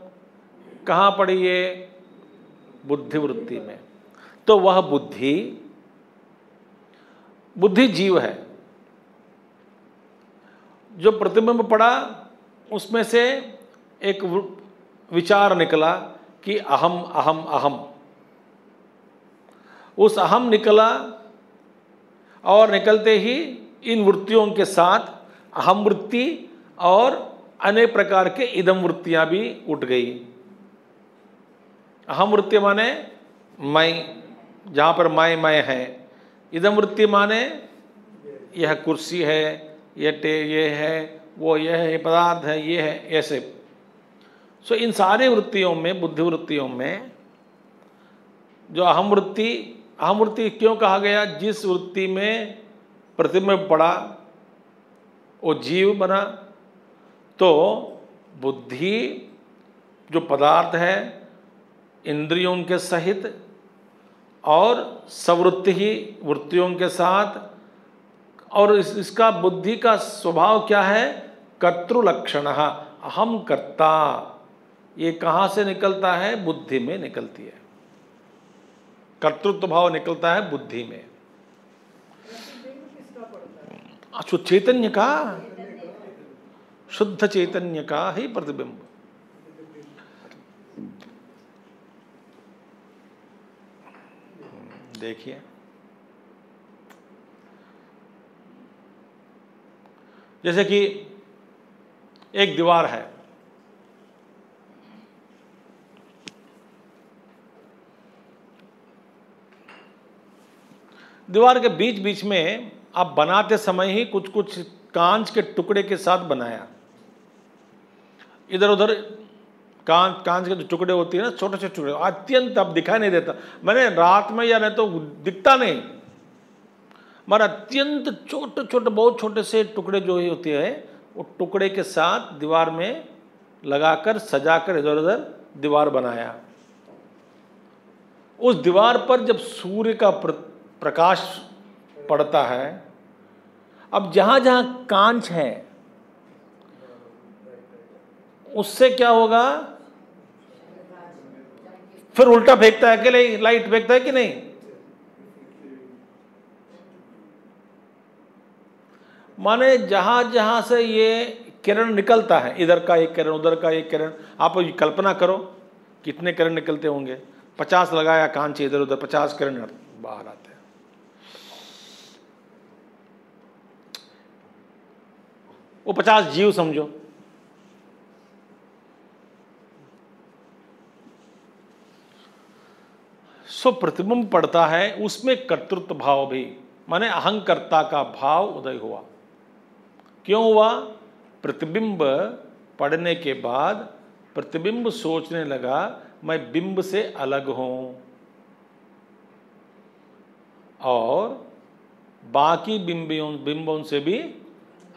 कहाँ पड़ी ये? बुद्धिवृत्ति में। तो वह बुद्धि बुद्धि जीव है। जो प्रतिबिंब पड़ा, उसमें से एक विचार निकला कि अहम अहम अहम। उस अहम निकला और निकलते ही इन वृत्तियों के साथ अहम वृत्ति और अनेक प्रकार के इदम वृत्तियाँ भी उठ गई। अहम वृत्ति माने मैं जहाँ पर मैं मैं है। इदम वृत्ति माने यह कुर्सी है ये टे, ये है, वो ये है, ये पदार्थ है, ये है, ऐसे। सो इन सारे वृत्तियों में, बुद्धि वृत्तियों में, जो अहम वृत्ति अहम वृत्ति क्यों कहा गया? जिस वृत्ति में प्रतिबिंब पड़ा, वो जीव बना तो बुद्धि, जो पदार्थ है, इंद्रियों के सहित और सवृत्ति ही वृत्तियों के साथ और इस, इसका बुद्धि का स्वभाव क्या है? कर्तृलक्षण। अहम कर्ता। ये कहाँ से निकलता है? बुद्धि में निकलती है। कर्तृत्व भाव निकलता है बुद्धि में। अच्छा चैतन्य का? शुद्ध चैतन्य का ही प्रतिबिंब। देखिए। जैसे कि एक दीवार है। दीवार के बीच बीच में आप बनाते समय ही कुछ कुछ कांच के टुकड़े के साथ बनाया। इधर उधर कांच कांच के जो टुकड़े होते हैं ना छोटे छोटे टुकड़े, अत्यंत अब दिखाई नहीं देता। मैंने रात में या नहीं तो दिखता नहीं। मगर अत्यंत छोटे छोटे, बहुत छोटे से टुकड़े जो ही होते हैं, वो टुकड़े के साथ दीवार में लगाकर, सजाकर इधर उधर दीवार बनाया। उस दीवार पर जब सूर्य का प्रकाश पड़ता है, अब जहाँ जहाँ कांच है, उससे क्या होगा? फिर उल्टा फेंकता है कि नहीं? लाइट फेंकता है कि नहीं? माने जहाँ जहाँ से ये किरण निकलता है, इधर का एक किरण, उधर का एक किरण, आप कल्पना करो, कितने किरण निकलते होंगे? पचास लगाया कांच इधर उधर, पचास किरण बाहर आते हैं। वो पचास जीव समझो। सो प्रतिबिंब पड़ता है, उसमें कर्तृत्व भाव भी, माने अहंकर्ता का भाव उदय हुआ। क्यों हुआ? प्रतिबिंब पढ़ने के बाद प्रतिबिंब सोचने लगा, मैं बिंब से अलग हूँ। और बाकी बिंबियों, बिंबों से भी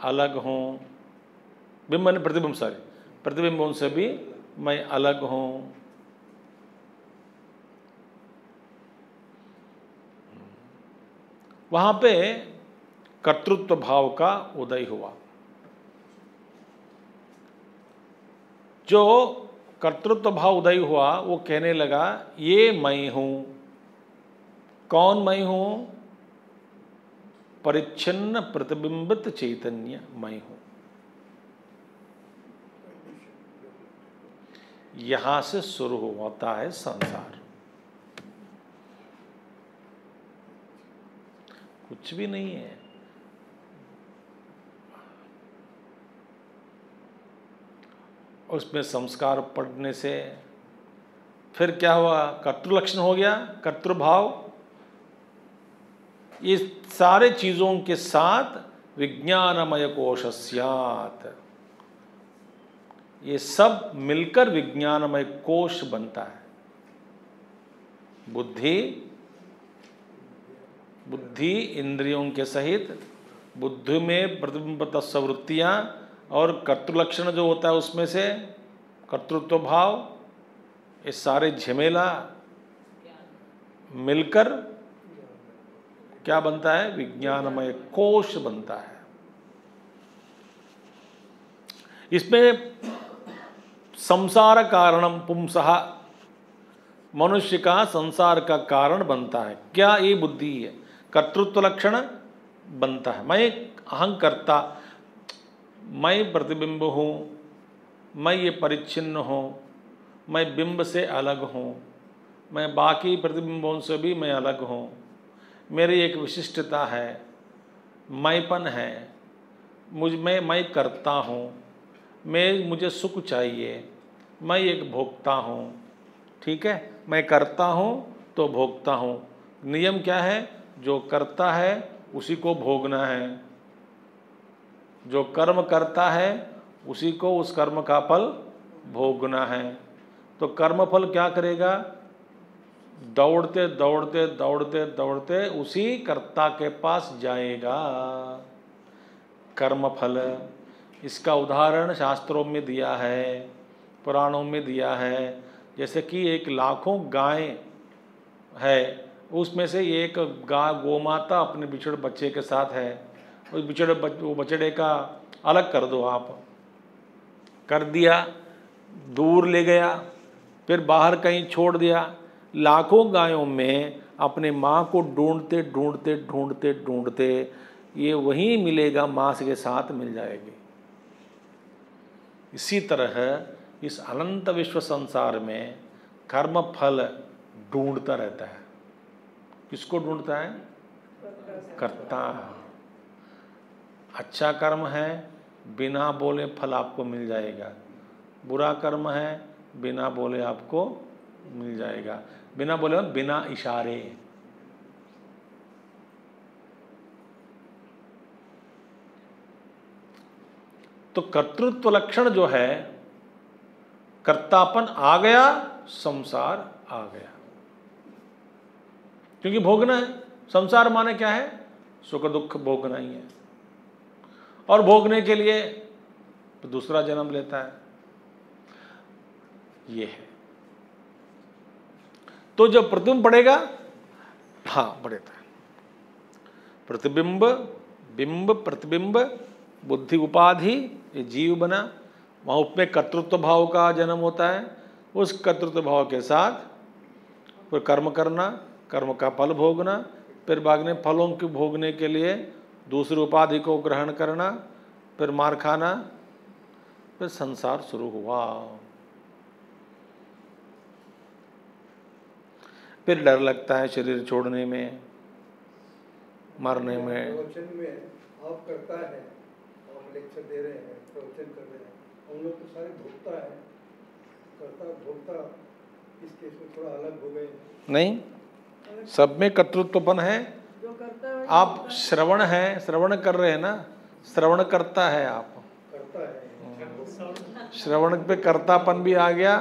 अलग हूँ। बिंब ने प्रतिबिंब सॉरी प्रतिबिंबों से भी मैं अलग हूँ। वहाँ पे कर्तृत्व भाव का उदय हुआ। जो कर्तृत्व भाव उदय हुआ, वो कहने लगा, ये मैं हूँ। कौन मैं हूँ? परिच्छिन्न प्रतिबिंबित चैतन्य मैं हूँ। यहाँ से शुरू होता है संसार। कुछ भी नहीं है। उसमें संस्कार पड़ने से फिर क्या हुआ? कर्तृलक्षण हो गया, कर्तृभाव। ये सारे चीज़ों के साथ विज्ञानमय कोश ये सब मिलकर विज्ञानमय कोश बनता है। बुद्धि बुद्धि इंद्रियों के सहित बुद्धि में प्रतिबिंब तस्वृत्तियाँ और कर्तृलक्षण जो होता है उसमें से कर्तृत्व भाव, ये सारे झमेला मिलकर क्या बनता है? विज्ञानमय कोश बनता है। इसमें संसार कारणम पुंसहा मनुष्य का संसार का कारण बनता है। क्या ये बुद्धि है? कर्तृत्व लक्षण बनता है। मैं अहंकर्ता मैं प्रतिबिंब हूँ, मैं ये परिच्छिन्न हूँ, मैं बिंब से अलग हूँ, मैं बाकी प्रतिबिंबों से भी मैं अलग हूँ। मेरी एक विशिष्टता है, मैंपन है, मुझमें मैं करता हूँ, मैं, मुझे सुख चाहिए, मैं एक भोगता हूँ। ठीक है? मैं करता हूँ तो भोगता हूँ। नियम क्या है? जो करता है, उसी को भोगना है। जो कर्म करता है, उसी को उस कर्म का फल भोगना है। तो कर्म फल क्या करेगा? दौड़ते दौड़ते दौड़ते दौड़ते उसी कर्ता के पास जाएगा। कर्म फल इसका उदाहरण शास्त्रों में दिया है, पुराणों में दिया है। जैसे कि एक लाखों गाय है, उसमें से एक गा, गोमाता अपने बिछड़ बच्चे के साथ है। उस बिछड़े वो बछड़े का अलग कर दो आप। कर दिया, दूर ले गया, फिर बाहर कहीं छोड़ दिया। लाखों गायों में अपने माँ को ढूंढते ढूंढते ढूंढते ढूंढते ये वहीं मिलेगा माँ के साथ मिल जाएगी। इसी तरह इस अनंत विश्व संसार में कर्म फल ढूंढता रहता है। किसको ढूंढता है? करता। अच्छा कर्म है, बिना बोले फल आपको मिल जाएगा। बुरा कर्म है, बिना बोले आपको मिल जाएगा। बिना बोले बिना इशारे। तो कर्तृत्व लक्षण जो है, कर्तापन आ गया, संसार आ गया। क्योंकि भोगना है। संसार माने क्या है? सुख दुख भोगना ही है। और भोगने के लिए तो दूसरा जन्म लेता है। ये है। तो जब प्रतिबिंब पड़ेगा हाँ पड़ेगा प्रतिबिंब, बिंब, प्रतिबिंब, बुद्धि उपाधि, ये जीव बना, वहाँ उसमें कर्तृत्व भाव का जन्म होता है। उस कर्तृत्व भाव के साथ फिर कर्म करना, कर्म का फल भोगना, फिर में फलों के भोगने के लिए दूसरी उपाधि को ग्रहण करना फिर मार खाना फिर संसार शुरू हुआ। फिर डर लगता है शरीर छोड़ने में मरने में। में आप करता है आप लेक्चर दे रहे हैं प्रवचन कर रहे हैं हम लोग तो सारे भोक्ता है। करता भोक्ता इस केस में थोड़ा अलग हो गए। नहीं सब में कर्तृत्वपन है। आप श्रवण है श्रवण कर रहे हैं ना? श्रवण करता है आप। श्रवण पे कर्तापन भी आ गया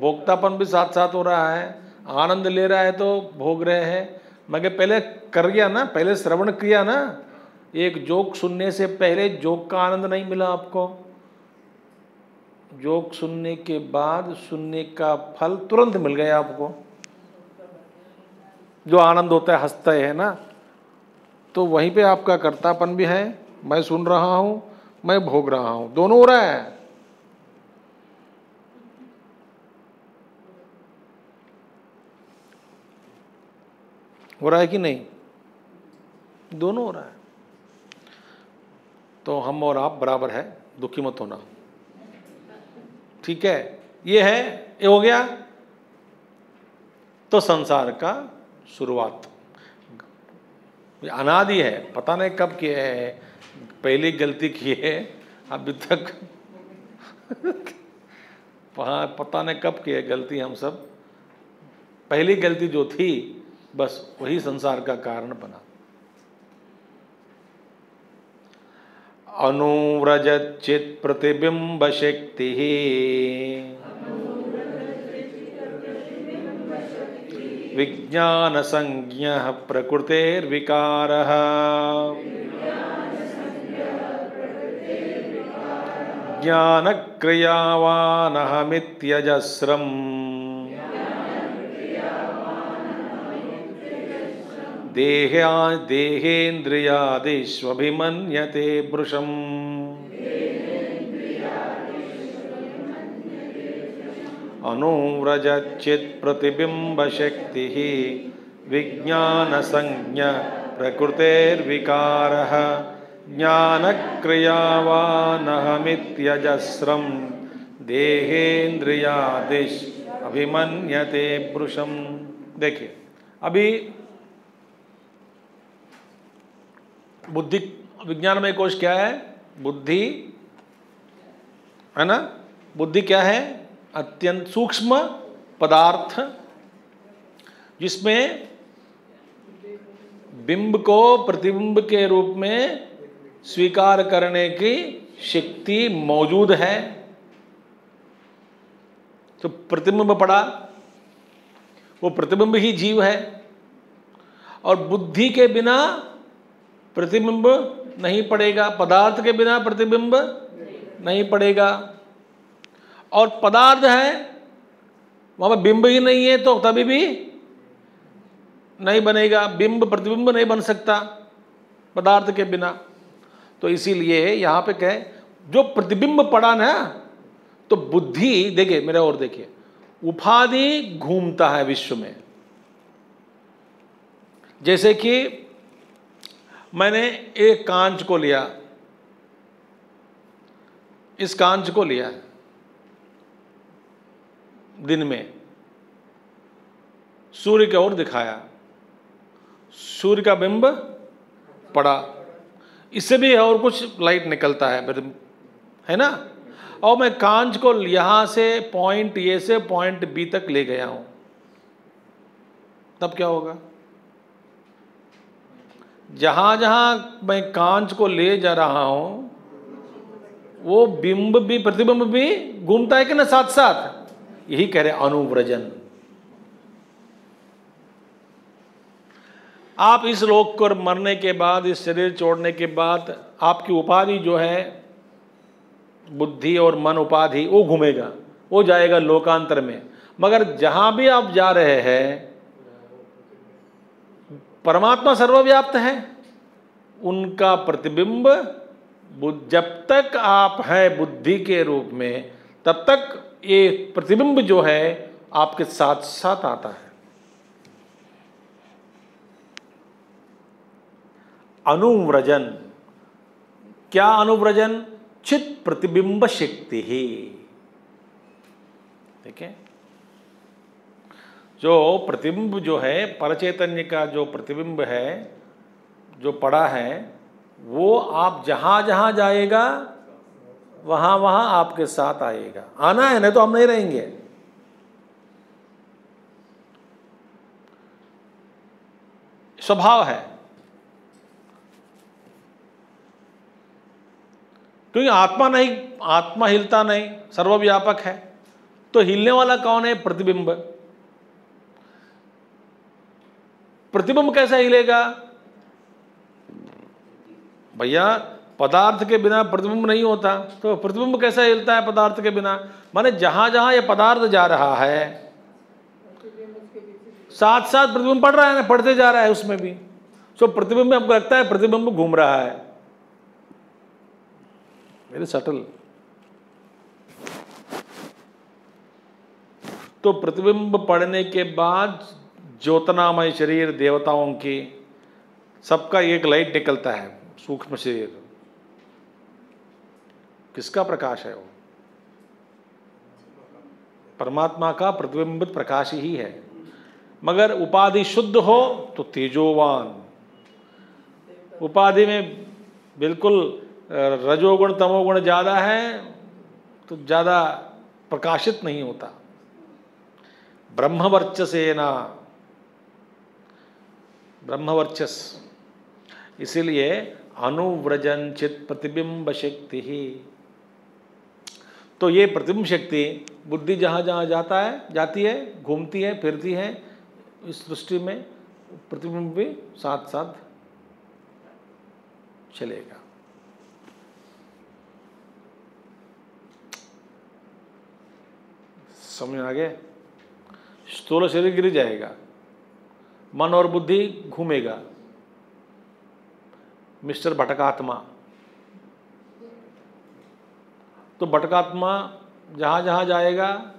भोक्तापन भी साथ साथ हो रहा है। आनंद ले रहा है तो भोग रहे हैं। मगर पहले कर गया ना पहले श्रवण किया ना एक जोक सुनने से पहले जोक का आनंद नहीं मिला आपको। जोक सुनने के बाद सुनने का फल तुरंत मिल गया आपको। जो आनंद होता है हंसता है ना? तो वहीं पे आपका कर्तापन भी है। मैं सुन रहा हूँ, मैं भोग रहा हूँ। दोनों हो रहा है। हो रहा है कि नहीं? दोनों हो रहा है। तो हम और आप बराबर है, दुखी मत होना। ठीक है? ये है, ये हो गया। तो संसार का शुरुआत। अनादि है, पता नहीं कब किए है, पहली गलती की है, अभी तक। वहाँ पता नहीं कब की है गलती हम सब। पहली गलती जो थी, बस वही संसार का कारण बना। अनुव्रज चित प्रतिबिंब शक्ति विज्ञान संज्ञ प्रकृतेर्विकार। ज्ञान क्रियावानहमित्यजस्रम् देह्या देहेन्द्रियादिष्वभिमन्यते भृशम्। अनुव्रजचित् प्रतिबिम्बशक्तिः विज्ञानसंज्ञ प्रकृतेर्विकारः ज्ञानक्रियावानहमित्यजस्रं देहेन्द्रियादिश अभिमन्यते पुरुषम। देखिए, अभी बुद्धि विज्ञान में कोश क्या है? बुद्धि, है ना? बुद्धि क्या है? अत्यंत सूक्ष्म पदार्थ, जिसमें बिंब को प्रतिबिंब के रूप में स्वीकार करने की शक्ति मौजूद है। तो प्रतिबिंब पड़ा, वो प्रतिबिंब ही जीव है और बुद्धि के बिना प्रतिबिंब नहीं पड़ेगा, पदार्थ के बिना प्रतिबिंब नहीं पड़ेगा। और पदार्थ है, वहाँ पर बिंब ही नहीं है तो तभी भी नहीं बनेगा, बिंब प्रतिबिंब नहीं बन सकता पदार्थ के बिना। तो इसीलिए यहाँ पे कहे, जो प्रतिबिंब पड़ा ना तो बुद्धि, देखिए, मेरे और देखिए, उपाधि घूमता है विश्व में। जैसे कि मैंने एक कांच को लिया, इस कांच को लिया दिन में सूर्य की ओर दिखाया। सूर्य का बिंब पड़ा। इससे भी और कुछ लाइट निकलता है फिर, है ना? और मैं कांच को यहाँ से पॉइंट ए से पॉइंट बी तक ले गया हूँ। तब क्या होगा? जहाँ जहाँ मैं कांच को ले जा रहा हूँ, वो बिंब भी, प्रतिबिंब भी घूमता है कि ना साथ साथ यही कह रहे अनुव्रजन। आप इस लोक को मरने के बाद, इस शरीर छोड़ने के बाद, आपकी उपाधि जो है, बुद्धि और मन उपाधि, वो घूमेगा, वो जाएगा लोकांतर में। मगर जहाँ भी आप जा रहे हैं, परमात्मा सर्वव्याप्त है। उनका प्रतिबिंब, जब तक आप हैं बुद्धि के रूप में, तब तक ये प्रतिबिंब जो है आपके साथ साथ आता है। अनुव्रजन। क्या अनुव्रजन? चित प्रतिबिंब शक्ति ही। ठीक है जो प्रतिबिंब जो है, परचैतन्य का जो प्रतिबिंब है, जो पड़ा है, वो आप जहाँ जहाँ जाएगा वहाँ वहाँ आपके साथ आएगा। आना है, नहीं तो हम नहीं रहेंगे। स्वभाव है। क्योंकि आत्मा नहीं आत्मा हिलता नहीं, सर्वव्यापक है। तो हिलने वाला कौन है? प्रतिबिंब। प्रतिबिंब कैसे हिलेगा? भैया पदार्थ के बिना प्रतिबिंब नहीं होता। तो प्रतिबिंब कैसे हिलता है पदार्थ के बिना? माने जहाँ जहाँ ये पदार्थ जा रहा है साथ साथ प्रतिबिंब पड़ रहा है ना, पढ़ते जा रहा है उसमें भी। सो प्रतिबिंब में लगता है प्रतिबिंब घूम रहा है। वेरी सटल तो प्रतिबिंब पढ़ने के बाद ज्योतनामय शरीर देवताओं की सबका एक लाइट निकलता है, सूक्ष्म शरीर। किसका प्रकाश है वो? परमात्मा का प्रतिबिंबित प्रकाश ही है। मगर उपाधि शुद्ध हो तो तेजोवान। उपाधि में बिल्कुल रजोगुण, तमोगुण ज़्यादा है तो ज़्यादा प्रकाशित नहीं होता। ब्रह्मवर्चसेना। ब्रह्मवर्चस। इसीलिए अनुव्रजन चित प्रतिबिंब शक्ति ही। तो ये प्रतिबिंब शक्ति, बुद्धि जहाँ जहाँ जाता है, जाती है, घूमती है, फिरती है, इस दृष्टि में प्रतिबिंब भी साथ साथ चलेगा। समझ आ गए स्थूल शरीर गिर जाएगा, मन और बुद्धि घूमेगा। मिस्टर भटकात्मा तो बटकात्मा जहाँ जहाँ जाएगा,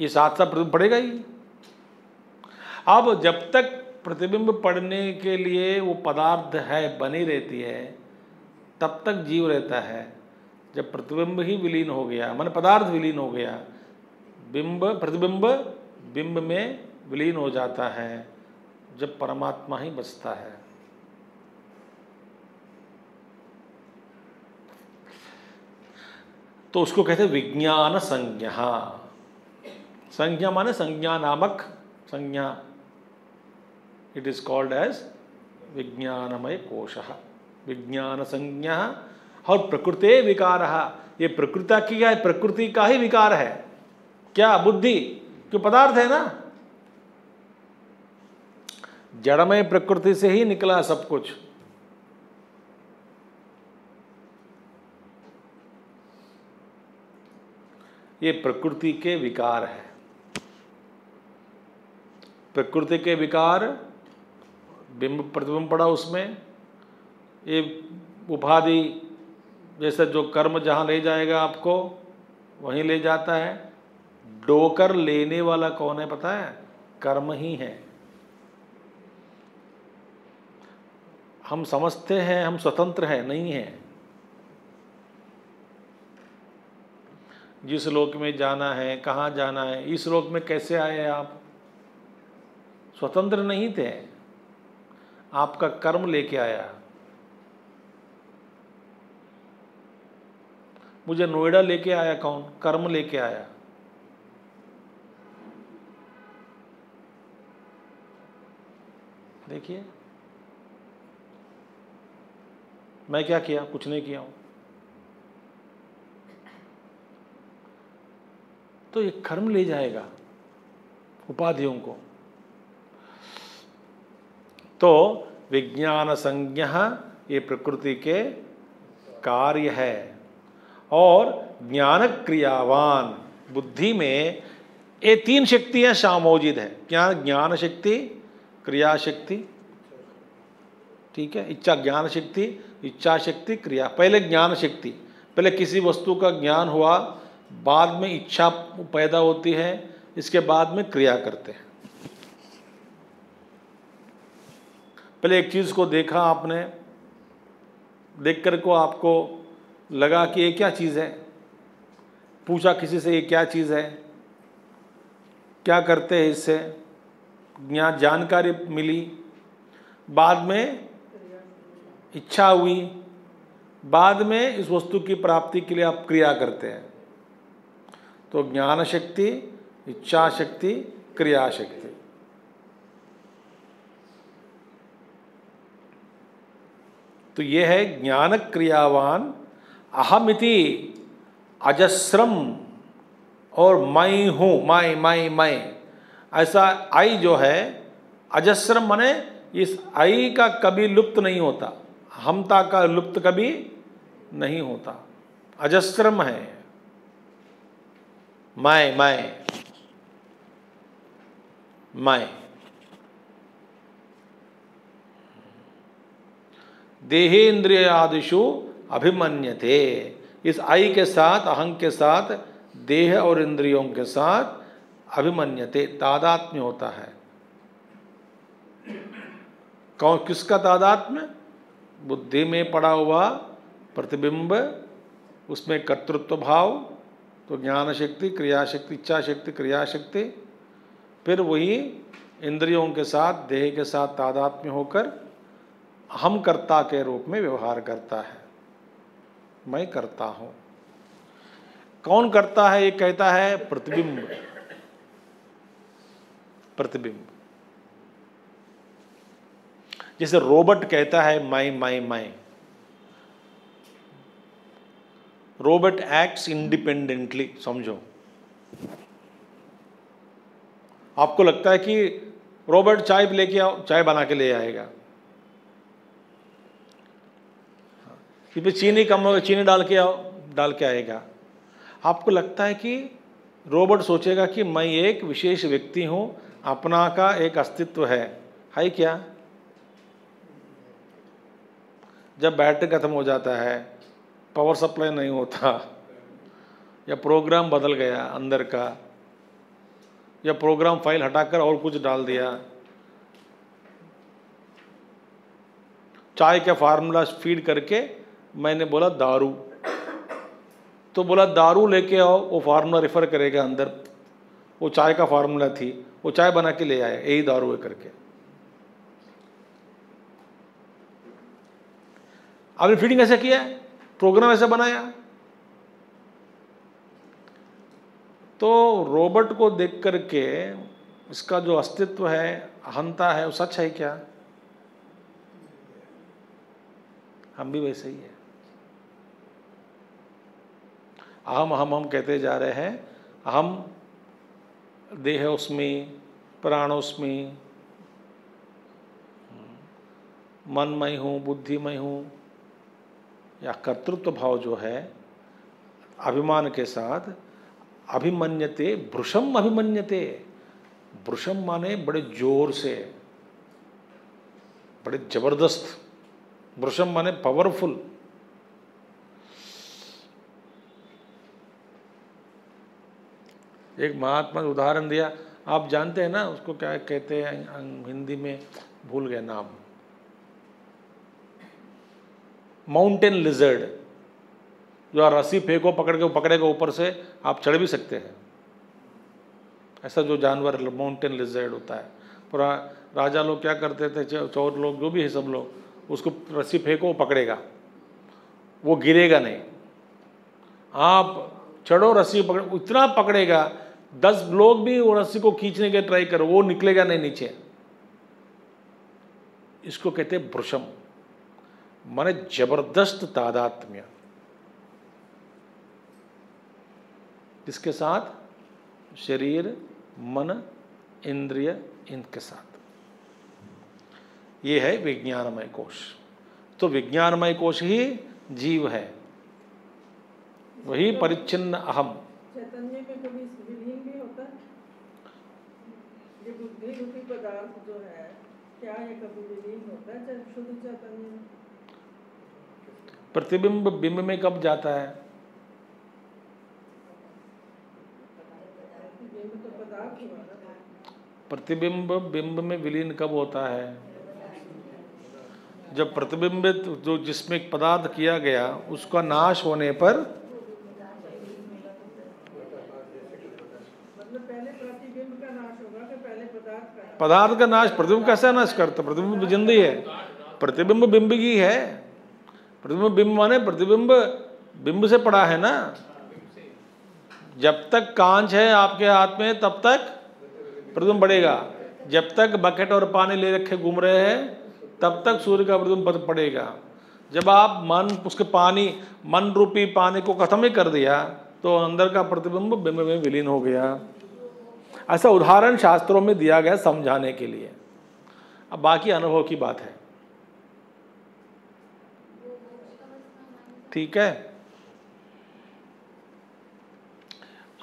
ये साथ साथ प्रतिबिंब पड़ेगा ही। अब जब तक प्रतिबिंब पड़ने के लिए वो पदार्थ है, बनी रहती है, तब तक जीव रहता है। जब प्रतिबिंब ही विलीन हो गया, मन पदार्थ विलीन हो गया, बिंब, प्रतिबिंब, बिंब में विलीन हो जाता है, जब परमात्मा ही बचता है। तो उसको कहते हैं विज्ञान संज्ञा। संज्ञा माने संज्ञा नामक संज्ञा। इट इज़ कॉल्ड एज विज्ञानमय कोश। विज्ञान संज्ञा और प्रकृति विकार। ये प्रकृति की है, प्रकृति का ही विकार है। क्या बुद्धि? क्यों पदार्थ है ना? जड़मय प्रकृति से ही निकला सब कुछ। ये प्रकृति के विकार है। प्रकृति के विकार, बिंब प्रतिबिंब पड़ा उसमें, ये उपाधि जैसे जो कर्म जहाँ ले जाएगा आपको, वहीं ले जाता है। डोकर लेने वाला कौन है पता है? कर्म ही है। हम समझते हैं, हम स्वतंत्र हैं, नहीं हैं। जिस लोक में जाना है, कहाँ जाना है, इस लोक में कैसे आए आप? स्वतंत्र नहीं थे। आपका कर्म लेके आया। मुझे नोएडा लेके आया कौन? कर्म लेके आया। देखिए। मैं क्या किया? कुछ नहीं किया। हूँ तो ये कर्म ले जाएगा उपाधियों को। तो विज्ञान संज्ञा ये प्रकृति के कार्य है और ज्ञान क्रियावान बुद्धि में ये तीन शक्तियाँ सामोजित है। क्या ज्ञान शक्ति, क्रिया शक्ति? ठीक है, इच्छा ज्ञान शक्ति, इच्छा शक्ति, क्रिया। पहले ज्ञान शक्ति, पहले किसी वस्तु का ज्ञान हुआ बाद में इच्छा पैदा होती है, इसके बाद में क्रिया करते हैं। पहले एक चीज़ को देखा आपने देख कर को आपको लगा कि ये क्या चीज़ है? पूछा किसी से ये क्या चीज़ है? क्या करते हैं इससे? यहाँ जानकारी मिली। बाद में इच्छा हुई। बाद में इस वस्तु की प्राप्ति के लिए आप क्रिया करते हैं। तो ज्ञान शक्ति इच्छा शक्ति क्रिया शक्ति तो ये है ज्ञान क्रियावान अहमिति, अजस्रम और मैं हूँ मैं मैं मैं ऐसा आई जो है, अजस्रम मने इस आई का कभी लुप्त नहीं होता हमता का लुप्त कभी नहीं होता। अजस्रम है। मैं मैं मैं देहेन्द्रियादिशु अभिमन्यते। इस आई के साथ अहंग के साथ, देह और इंद्रियों के साथ अभिमन्यते। तादात्म्य होता है। कौन, किसका तादात्म्य? बुद्धि में पड़ा हुआ प्रतिबिंब, उसमें कर्तृत्व भाव तो ज्ञान शक्ति क्रिया शक्ति इच्छा शक्ति क्रिया शक्ति फिर वही इंद्रियों के साथ, देह के साथ तादात्म्य होकर हम कर्ता के रूप में व्यवहार करता है। मैं करता हूँ। कौन करता है, ये कहता है, प्रतिबिंब। प्रतिबिंब। जैसे रोबोट कहता है माई माई मैं। रोबोट एक्ट्स इंडिपेंडेंटली समझो। आपको लगता है कि रोबोट चाय लेके आओ चाय बना के ले आएगा? इसमें चीनी कम होगा चीनी डाल के आओ, डाल के आएगा। आपको लगता है कि रोबोट सोचेगा कि मैं एक विशेष व्यक्ति हूँ, अपना का एक अस्तित्व है। है क्या? जब बैटरी खत्म हो जाता है पावर सप्लाई नहीं होता। या प्रोग्राम बदल गया अंदर का। या प्रोग्राम फ़ाइल हटाकर और कुछ डाल दिया। चाय का फार्मूला फ़ीड करके मैंने बोला दारू। तो बोला दारू लेके आओ, वो फार्मूला रेफर करेगा अंदर। वो चाय का फार्मूला थी। वो चाय बना के ले आए यही दारू है करके। आपने फीडिंग ऐसा किया है? प्रोग्राम ऐसा बनाया। तो रोबोट को देख करके इसका जो अस्तित्व है, अहंता है, वो सच है क्या? हम भी वैसे ही है। अहम अहम हम कहते जा रहे हैं। अहम देहोस्मी प्राणोस्मी मनमय हूँ, बुद्धिमय हूँ। या कर्तृत्व भाव जो है, अभिमान के साथ, अभिमन्यते भ्रुषम अभिमन्यते। भ्रुषम माने बड़े ज़ोर से, बड़े ज़बरदस्त। भ्रुषम माने पावरफुल एक महात्मा उदाहरण दिया, आप जानते हैं ना, उसको क्या कहते हैं, हिंदी में भूल गए नाम। माउंटेन लिजर्ड जो रस्सी फेंको पकड़ के पकड़ेगा ऊपर से आप चढ़ भी सकते हैं। ऐसा जो जानवर माउंटेन लिजर्ड होता है। पूरा राजा लोग क्या करते थे चौर लोग, जो भी है सब लोग, उसको रस्सी फेंको, पकड़ेगा। वो गिरेगा नहीं। आप चढ़ो रस्सी पकड़, इतना पकड़ेगा, दस लोग भी वो रस्सी को खींचने के ट्राई करो, वो निकलेगा नहीं नीचे। इसको कहते हैं भ्रषम माने ज़बरदस्त तादात्म्य। किसके साथ? शरीर, मन, इंद्रिय, इनके साथ। ये है विज्ञानमय कोश। तो विज्ञानमय कोश ही जीव है। वही परिच्छिन्न अहम। जो है, क्या ये कभी विलीन होता है? शुद्ध चैतन्य। प्रतिबिंब बिंब में कब जाता है? प्रतिबिंब बिंब में विलीन कब होता है? जब प्रतिबिंबित जो जिसमें पदार्थ किया गया, उसका नाश होने पर पदार्थ का नाश, प्रतिबिंब कैसे नाश करता प्रतिबिंब तो जिंदी है। प्रतिबिंब बिंब की है। प्रतिबिंब बिंब माने प्रतिबिंब बिंब से पड़ा है ना? जब तक कांच है आपके हाथ में, तब तक प्रतिबिंब बढ़ेगा। जब तक बकेट और पानी ले रखे घूम रहे हैं, तब तक सूर्य का प्रतिबिंब पड़ेगा। जब आप मन, उसके पानी, मन रूपी पानी को खत्म ही कर दिया तो अंदर का प्रतिबिंब बिंब में विलीन हो गया। ऐसा उदाहरण शास्त्रों में दिया गया समझाने के लिए। अब बाकी अनुभव की बात है। ठीक है?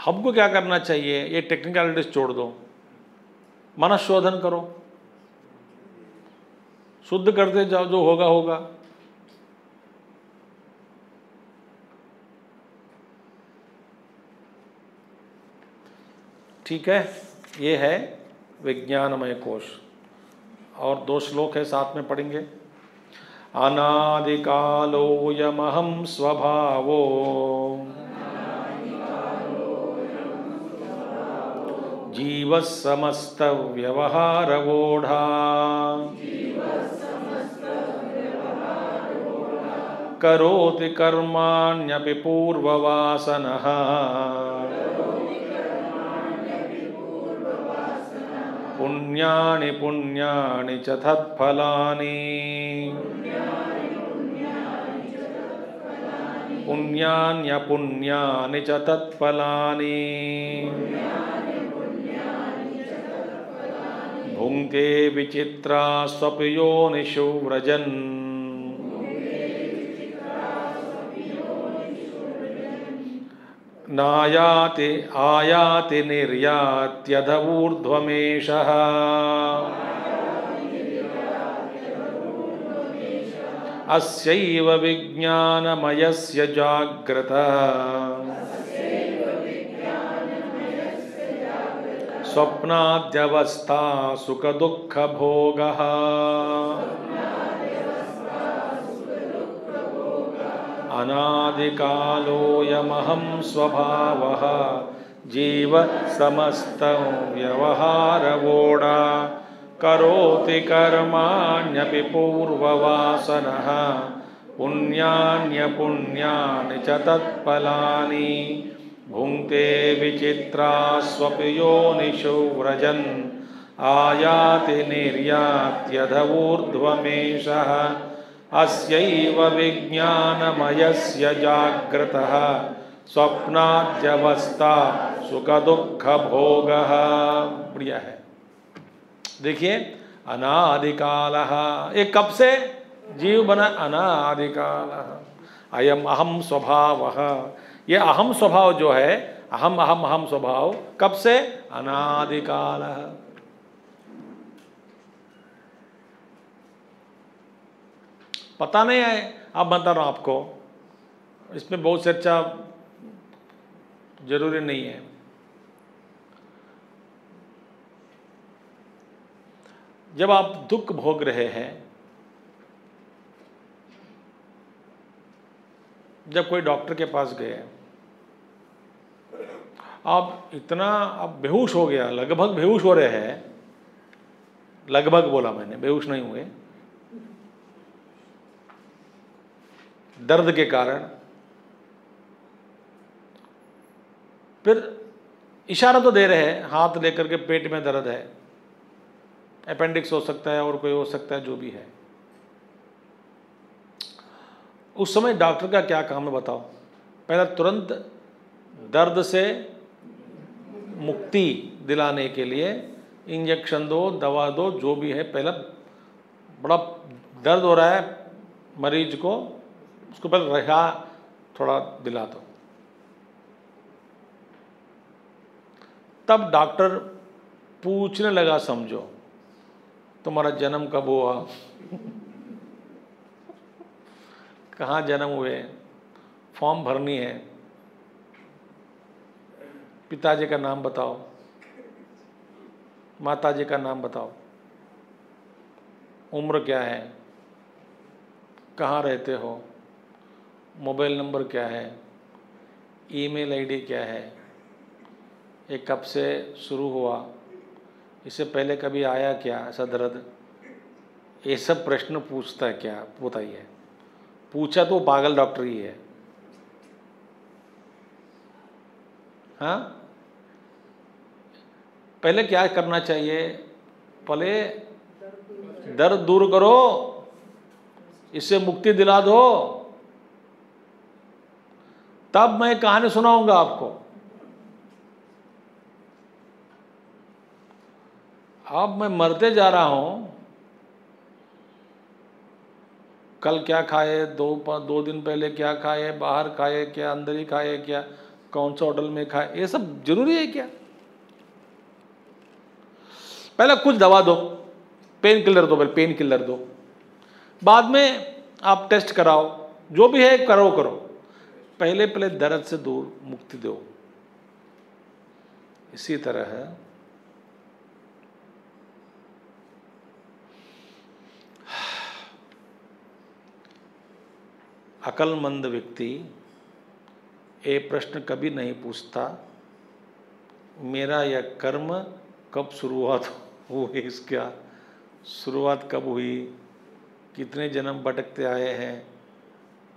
हमको क्या करना चाहिए? ये टेक्निकलिटीज छोड़ दो। मन शोधन करो। शुद्ध करते जाओ, जो होगा होगा। ठीक है? ये है विज्ञानमय कोश। और दो श्लोक है, साथ में पढ़ेंगे। अनादिकालोऽयमहं स्वभावो। जीवः समस्तव्यवहारवोढा करोति कर्माण्यपि पूर्ववासनः। पुण्यानि पुण्यानि च तत्फलानि। पुण्यान्यपुण्यानि च तत्फलानि। भुङ्क्ते विचित्रा स्वपयोनिषु व्रजन्। नायाति आयाति निर्यात्यधवूर्ध्वमेषः। अस्यैव विज्ञानमयस्य जाग्रतः। स्वप्नाद्यवस्था सुखदुःखभोगः अनादिकालोऽयमहं स्वभावः। जीव समस्तं व्यवहारवोढा। करोति कर्माण्यपि पूर्ववासनः। पुण्यान्यपुण्यानि च तत्फलानि। भुङ्क्ते विचित्रा स्वपि योनिषु व्रजन्। आयाति निर्यात्यधवूर्ध्वमेषः अस्यैव विज्ञानमयस्य जाग्रतः। स्वप्नाद्यवस्था सुखदुःखभोगः। बढ़िया है। देखिए, अनादिकाल। ये कब से जीव बना अनादिकाल? अयम अहम स्वभाव। ये अहम स्वभाव जो है, अहम अहम अहम स्वभाव कब से? अनादिकाल। पता नहीं है। अब बता रहा हूँ आपको। इसमें बहुत चर्चा ज़रूरी नहीं है। जब आप दुख भोग रहे हैं, जब कोई डॉक्टर के पास गए, आप इतना, आप बेहोश हो गया, लगभग बेहोश हो रहे हैं। लगभग बोला मैंने, बेहोश नहीं हुए। दर्द के कारण। फिर इशारा तो दे रहे हैं, हाथ लेकर के पेट में दर्द है। अपेंडिक्स हो सकता है और कोई हो सकता है, जो भी है। उस समय डॉक्टर का क्या काम है बताओ? पहले तुरंत दर्द से मुक्ति दिलाने के लिए इंजेक्शन दो, दवा दो, जो भी है, पहले बड़ा दर्द हो रहा है मरीज़ को उसको पहले रहा, थोड़ा दिला दो तब डॉक्टर पूछने लगा, समझो, तुम्हारा जन्म कब हुआ? (laughs) कहाँ जन्म हुए? फॉर्म भरनी है। पिताजी का नाम बताओ। माताजी का नाम बताओ। उम्र क्या है? कहाँ रहते हो? मोबाइल नंबर क्या है? ईमेल आईडी क्या है? ये कब से शुरू हुआ? इससे पहले कभी आया क्या ऐसा दर्द? ये सब प्रश्न पूछता है क्या? बताइए। पूछा तो पागल डॉक्टर ही है। हाँ? पहले क्या करना चाहिए? पहले दर्द दूर करो। इससे मुक्ति दिला दो। तब मैं कहानी सुनाऊँगा आपको। अब मैं मरते जा रहा हूँ। कल क्या खाए? दो दो दिन पहले क्या खाए? बाहर खाए क्या? अंदर ही खाए क्या? कौन सा होटल में खाए? ये सब ज़रूरी है क्या? पहले कुछ दवा दो। पेन किलर दो पहले, पेन किलर दो। बाद में आप टेस्ट कराओ। जो भी है करो करो। पहले पहले दर्द से दूर मुक्ति दो। इसी तरह है। अकलमंद व्यक्ति ये प्रश्न कभी नहीं पूछता, मेरा यह कर्म कब शुरुआत हुई, इसका शुरुआत कब हुई, कितने जन्म भटकते आए हैं,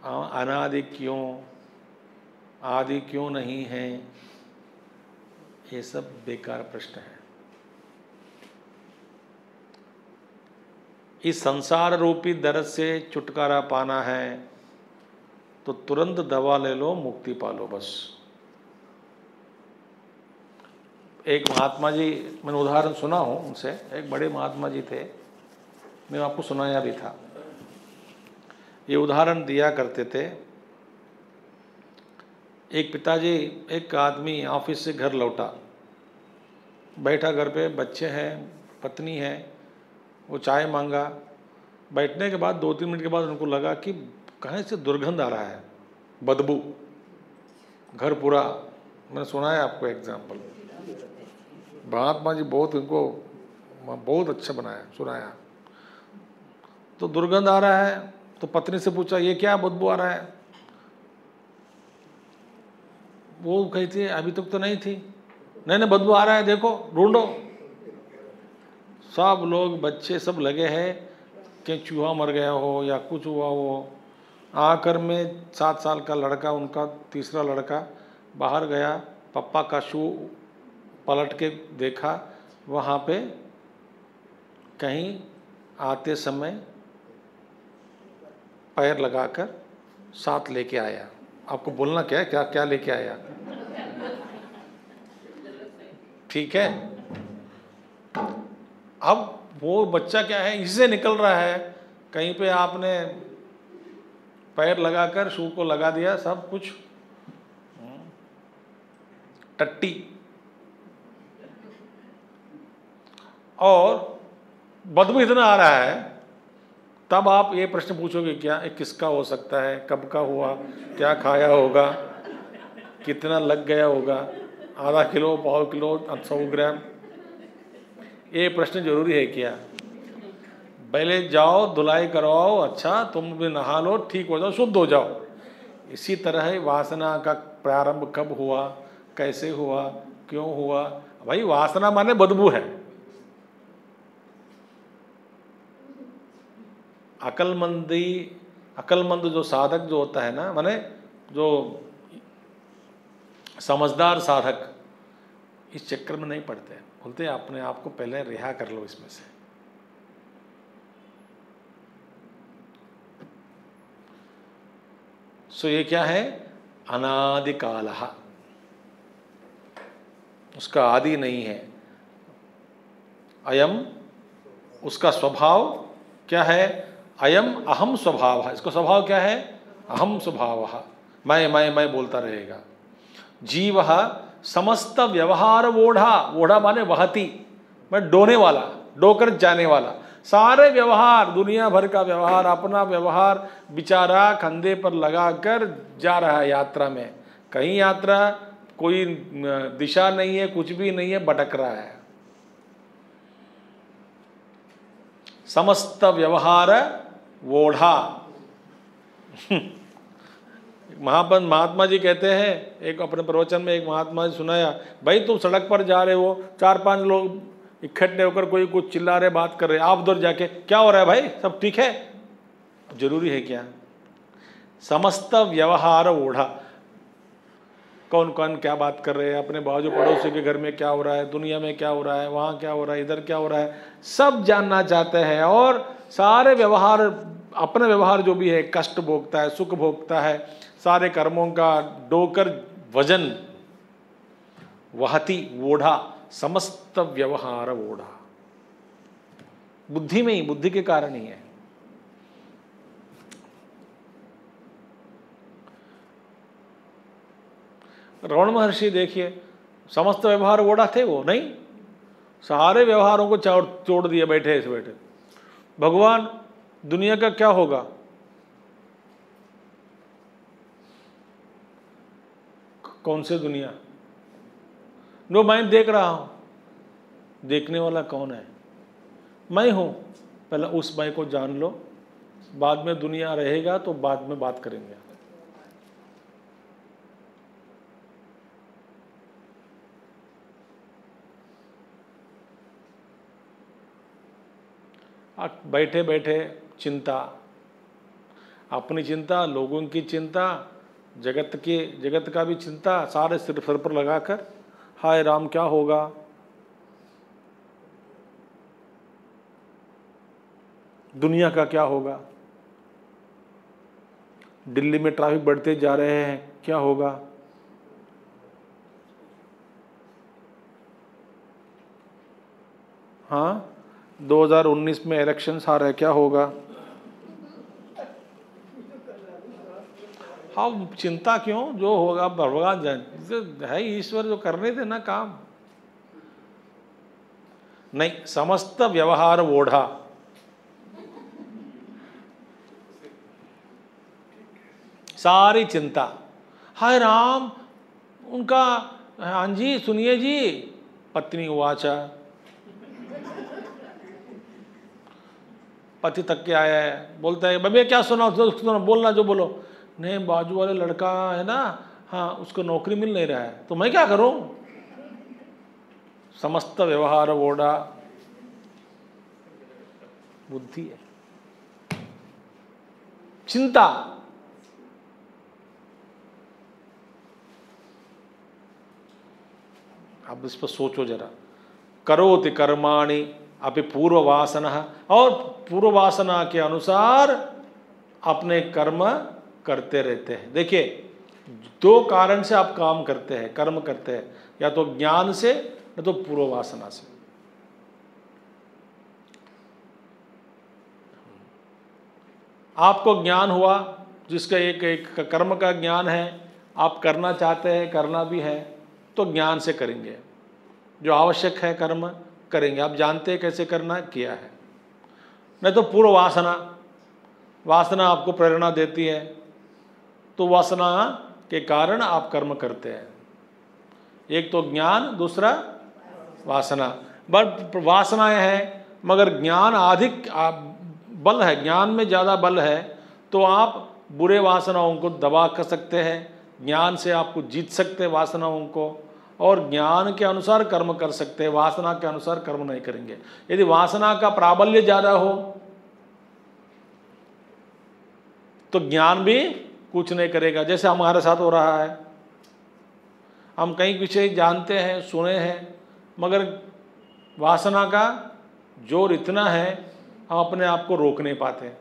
अनादि क्यों आदि क्यों नहीं है? ये सब बेकार प्रश्न है। इस संसार रूपी दर्द से छुटकारा पाना है तो तुरंत दवा ले लो, मुक्ति पालो बस। एक महात्मा जी, मैंने उदाहरण सुना हूँ उनसे। एक बड़े महात्मा जी थे। मैंने आपको सुनाया भी था। ये उदाहरण दिया करते थे। एक पिताजी, एक आदमी ऑफ़िस से घर लौटा। बैठा घर पे, बच्चे हैं, पत्नी है, वो चाय मांगा। बैठने के बाद दो तीन मिनट के बाद उनको लगा कि कहीं से दुर्गंध आ रहा है? बदबू। घर पूरा। मैंने सुना है आपको एग्ज़ाम्पल महात्मा जी बहुत इनको बहुत अच्छा बनाया, सुनाया। तो दुर्गंध आ रहा है तो पत्नी से पूछा, ये क्या बदबू आ रहा है? वो कही थी, अभी तक तो नहीं थी। नहीं नहीं, बदबू आ रहा है, देखो, ढूंढो। सब लोग, बच्चे सब लगे हैं कि चूहा मर गया हो या कुछ हुआ हो। आकर में सात साल का लड़का, उनका तीसरा लड़का बाहर गया, पप्पा का शू पलट के देखा, वहाँ पे कहीं आते समय पैर लगाकर साथ लेके आया। आपको बोलना क्या है? क्या क्या लेके आया ठीक है? अब वो बच्चा क्या है? इससे निकल रहा है। कहीं पे आपने पैर लगाकर शू को लगा दिया, सब कुछ। टट्टी। और बदबू इतना आ रहा है तब आप ये प्रश्न पूछोगे, क्या किसका हो सकता है? कब का हुआ? क्या खाया होगा? कितना लग गया होगा? आधा किलो, पाव किलो, सौ ग्राम। ये प्रश्न ज़रूरी है क्या? पहले जाओ, धुलाई करवाओ अच्छा तुम भी नहा लो, ठीक हो जाओ, शुद्ध हो जाओ। इसी तरह वासना का प्रारंभ कब हुआ? कैसे हुआ? क्यों हुआ? भाई, वासना माने बदबू है। अकलमंदी, अकलमंद जो साधक जो होता है ना, माने जो समझदार साधक, इस चक्कर में नहीं पड़ते बोलते अपने आप को पहले रिहा कर लो इसमें से। सो ये क्या है? अनादिकाल उसका आदि नहीं है। अयम, उसका स्वभाव क्या है? अयम अहम स्वभाव। इसका स्वभाव क्या है? अहम स्वभाव। मैं मैं मैं बोलता रहेगा। जीव समस्त व्यवहार वोढ़ा। वोढ़ा माने वहती। मैं डोने वाला, डोकर जाने वाला। सारे व्यवहार, दुनिया भर का व्यवहार, अपना व्यवहार, बिचारा कंधे पर लगाकर जा रहा है यात्रा में। कहीं यात्रा कोई दिशा नहीं है, कुछ भी नहीं है, भटक रहा है। समस्त व्यवहार वोढ़ा। महापन महात्मा जी कहते हैं, एक अपने प्रवचन में एक महात्मा जी सुनाया, भाई तुम सड़क पर जा रहे हो, चार पाँच लोग इकट्ठे होकर कोई कुछ चिल्ला रहे, बात कर रहे, आप उधर जाके क्या हो रहा है भाई? सब ठीक है? ज़रूरी है क्या? समस्त व्यवहार ओढ़ा। कौन कौन क्या बात कर रहे हैं, अपने बाजू पड़ोसी के घर में क्या हो रहा है, दुनिया में क्या हो रहा है, वहाँ क्या हो रहा है, इधर क्या हो रहा है, सब जानना चाहते हैं और सारे व्यवहार, अपने व्यवहार जो भी है, कष्ट भोगता है, सुख भोगता है, सारे कर्मों का डोकर वज़न, वहती वोढ़ा समस्त व्यवहार वोढ़ा बुद्धि में ही, बुद्धि के कारण ही है। रवण महर्षि देखिए, समस्त व्यवहार वोड़ा थे वो, नहीं? सारे व्यवहारों को छोड़ दिए बैठे ऐसे बैठे। भगवान, दुनिया का क्या होगा? कौन से दुनिया? नो मैं देख रहा हूँ। देखने वाला कौन है? मैं हूँ। पहले उस मैं को जान लो। बाद में दुनिया रहेगा तो बाद में बात करेंगे। बैठे बैठे चिंता। अपनी चिंता, लोगों की चिंता, जगत के, जगत का भी चिंता सारे सिर सिर पर लगाकर, हाय राम क्या होगा? दुनिया का क्या होगा? दिल्ली में ट्रैफ़िक बढ़ते जा रहे हैं, क्या होगा? हाँ? 2019 में इलेक्शंस आ रहे क्या होगा? हाँ चिंता क्यों? जो होगा भगवान है, ईश्वर जो करने थे ना काम। नहीं, समस्त व्यवहार ओढ़ा। सारी चिंता। हाय राम, उनका हाँ जी, सुनिए जी, पत्नी वाचा। पति तक के आया है। बोलता है बबे क्या सुना सुना बोलना जो बोलो। नहीं, बाजू वाले लड़का है ना हाँ उसको नौकरी मिल नहीं रहा है। तो मैं क्या करूँ? समस्त व्यवहार वोडा बुद्धि है। चिंता। अब इस पर सोचो जरा। करोति कर्माणि अभी पूर्व वासना और पूर्व वासना के अनुसार अपने कर्म करते रहते हैं। देखिए, दो कारण से आप काम करते हैं, कर्म करते हैं। या तो ज्ञान से, या तो पूर्व वासना से। आपको ज्ञान हुआ, जिसका एक एक कर्म का ज्ञान है, आप करना चाहते हैं, करना भी है तो ज्ञान से करेंगे। जो आवश्यक है कर्म करेंगे। आप जानते हैं कैसे करना? किया है। नहीं तो पूर्व वासना। वासना आपको प्रेरणा देती है। तो वासना के कारण आप कर्म करते हैं। एक तो ज्ञान, दूसरा वासना। बट वासनाएँ हैं, मगर ज्ञान अधिक बल है। ज्ञान में ज़्यादा बल है तो आप बुरे वासनाओं को दबा कर सकते हैं। ज्ञान से आपको जीत सकते हैं वासनाओं को। और ज्ञान के अनुसार कर्म कर सकते हैं वासना के अनुसार कर्म नहीं करेंगे। यदि वासना का प्राबल्य ज़्यादा हो तो ज्ञान भी कुछ नहीं करेगा। जैसे हमारे साथ हो रहा है, हम कई विषय जानते हैं, सुने हैं, मगर वासना का ज़ोर इतना है, हम अपने आप को रोक नहीं पाते।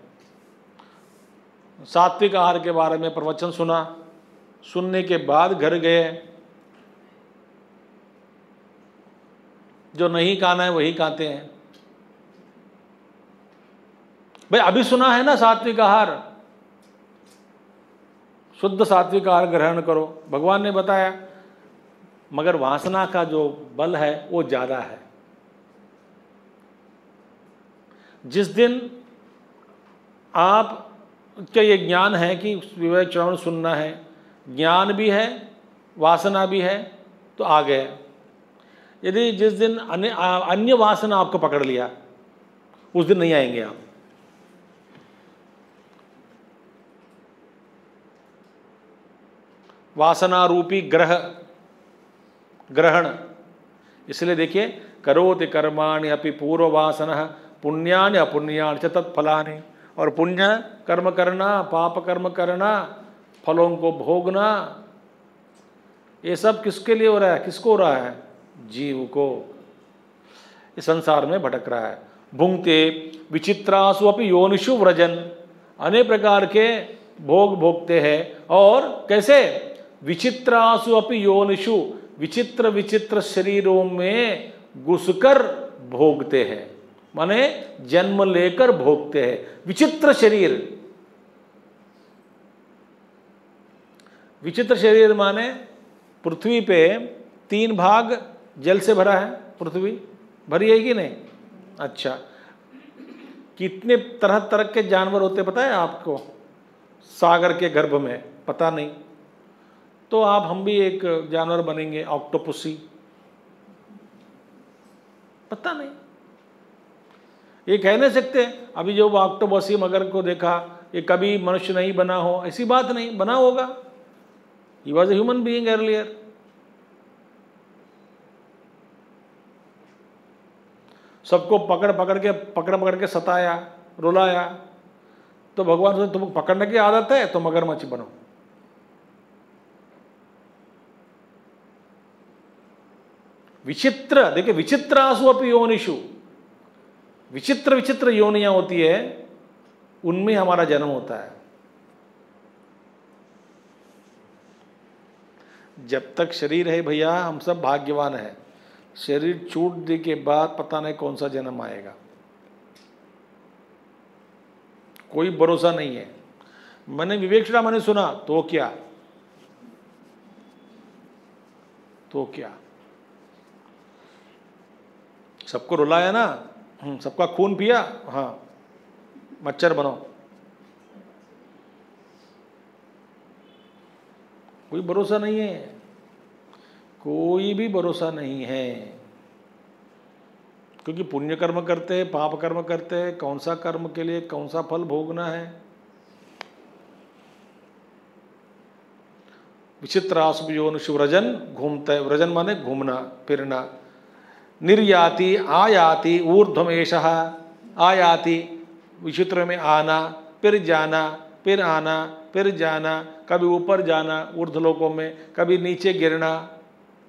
सात्विक आहार के बारे में प्रवचन सुना, सुनने के बाद घर गए जो नहीं खाना है, वही खाते हैं। भाई, अभी सुना है ना सात्विक आहार? शुद्ध सात्विक आहार ग्रहण करो। भगवान ने बताया, मगर वासना का जो बल है, वो ज़्यादा है। जिस दिन आप, क्या ये ज्ञान है कि विवेक चरण सुनना है? ज्ञान भी है, वासना भी है तो आ गए यदि जिस दिन अन्य अन्य वासना आपको पकड़ लिया, उस दिन नहीं आएँगे आप। वासना रूपी ग्रह, ग्रहण। इसलिए देखिए, करोति कर्माणि अपि पूर्ववासन, पुण्यानि अपुण्यानि च तत्फलानि। और पुण्य, कर्म करना, पाप कर्म करना, फलों को भोगना, ये सब किसके लिए हो रहा है? किसको हो रहा है? जीव को इस संसार में भटक रहा है। भुंगते विचित्रासु अपनी योनिषु व्रजन। अनेक प्रकार के भोग भोगते हैं। और कैसे? विचित्रासु अपनी योनिषु, विचित्र विचित्र शरीरों में घुसकर भोगते हैं। माने जन्म लेकर भोगते हैं। विचित्र शरीर। विचित्र शरीर माने पृथ्वी पे तीन भाग जल से भरा है पृथ्वी, भरी है कि नहीं? अच्छा। कितने तरह तरह के जानवर होते पता है आपको? सागर के गर्भ में, पता नहीं। तो आप, हम भी एक जानवर बनेंगे, ऑक्टोपसी। पता नहीं। ये कह नहीं सकते, अभी जो ऑक्टोपसी मगर को देखा, ये कभी मनुष्य नहीं बना हो, ऐसी बात नहीं, बना होगा। He was a human being earlier सबको पकड़ पकड़ के, पकड़ पकड़ के सताया, रुलाया। तो भगवान से तुमको पकड़ने की आदत है तो मगरमच्छ बनो। विचित्र, देखिए, विचित्रासु अपनी योनिषु। विचित्र विचित्र योनियाँ होती है, उनमें हमारा जन्म होता है। जब तक शरीर है भैया, हम सब भाग्यवान है। शरीर छूटने के बाद पता नहीं कौन सा जन्म आएगा। कोई भरोसा नहीं है। मैंने विवेक मैंने सुना तो क्या? तो क्या? सबको रुलाया ना? हम्म, सबका खून पिया? हाँ। मच्छर बनो कोई भरोसा नहीं है। कोई भी भरोसा नहीं है। क्योंकि पुण्य कर्म करते हैं, पाप कर्म करते हैं, कौन सा कर्म के लिए कौन सा फल भोगना है? विचित्र आसुयोन व्रजन घूमते, व्रजन माने घूमना, फिरना। निर्याति, आयाति ऊर्ध्वमेश आयाति विचित्र में आना, फिर जाना, फिर आना, फिर जाना, कभी ऊपर जाना, ऊर्ध्वलोकों में, कभी नीचे गिरना।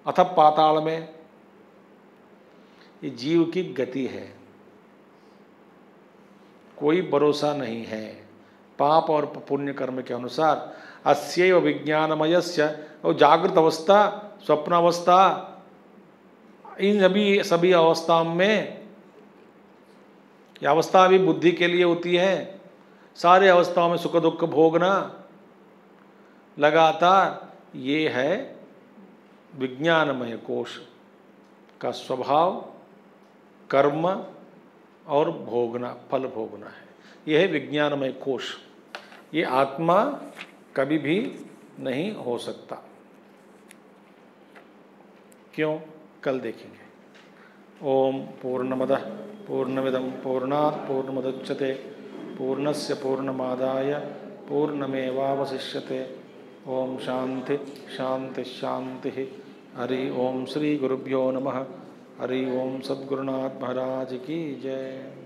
अथ पाताल में ये जीव की गति है। कोई भरोसा नहीं है। पाप और पुण्य कर्म के अनुसार अस्व विज्ञानमय से जागृत अवस्था स्वप्न अवस्था इन सभी सभी अवस्थाओं में यह अवस्था भी बुद्धि के लिए होती है। सारे अवस्थाओं में सुख दुख भोगना लगातार ये है विज्ञानमय कोश का स्वभाव, कर्म और भोगना, फल भोगना है। यह है विज्ञानमय कोश। ये आत्मा कभी भी नहीं हो सकता। क्यों? कल देखेंगे। ओम पूर्णमद पूर्णमिदम पूर्णात् पूर्णमुदच्यते, पूर्णस्य पूर्णमादाय पूर्णमेवावशिष्यते। ओम शांति शांति शांति हरि ओम श्री गुरुभ्यो नमः। हरि ओम सद्गुरुनाथ महाराज की जय।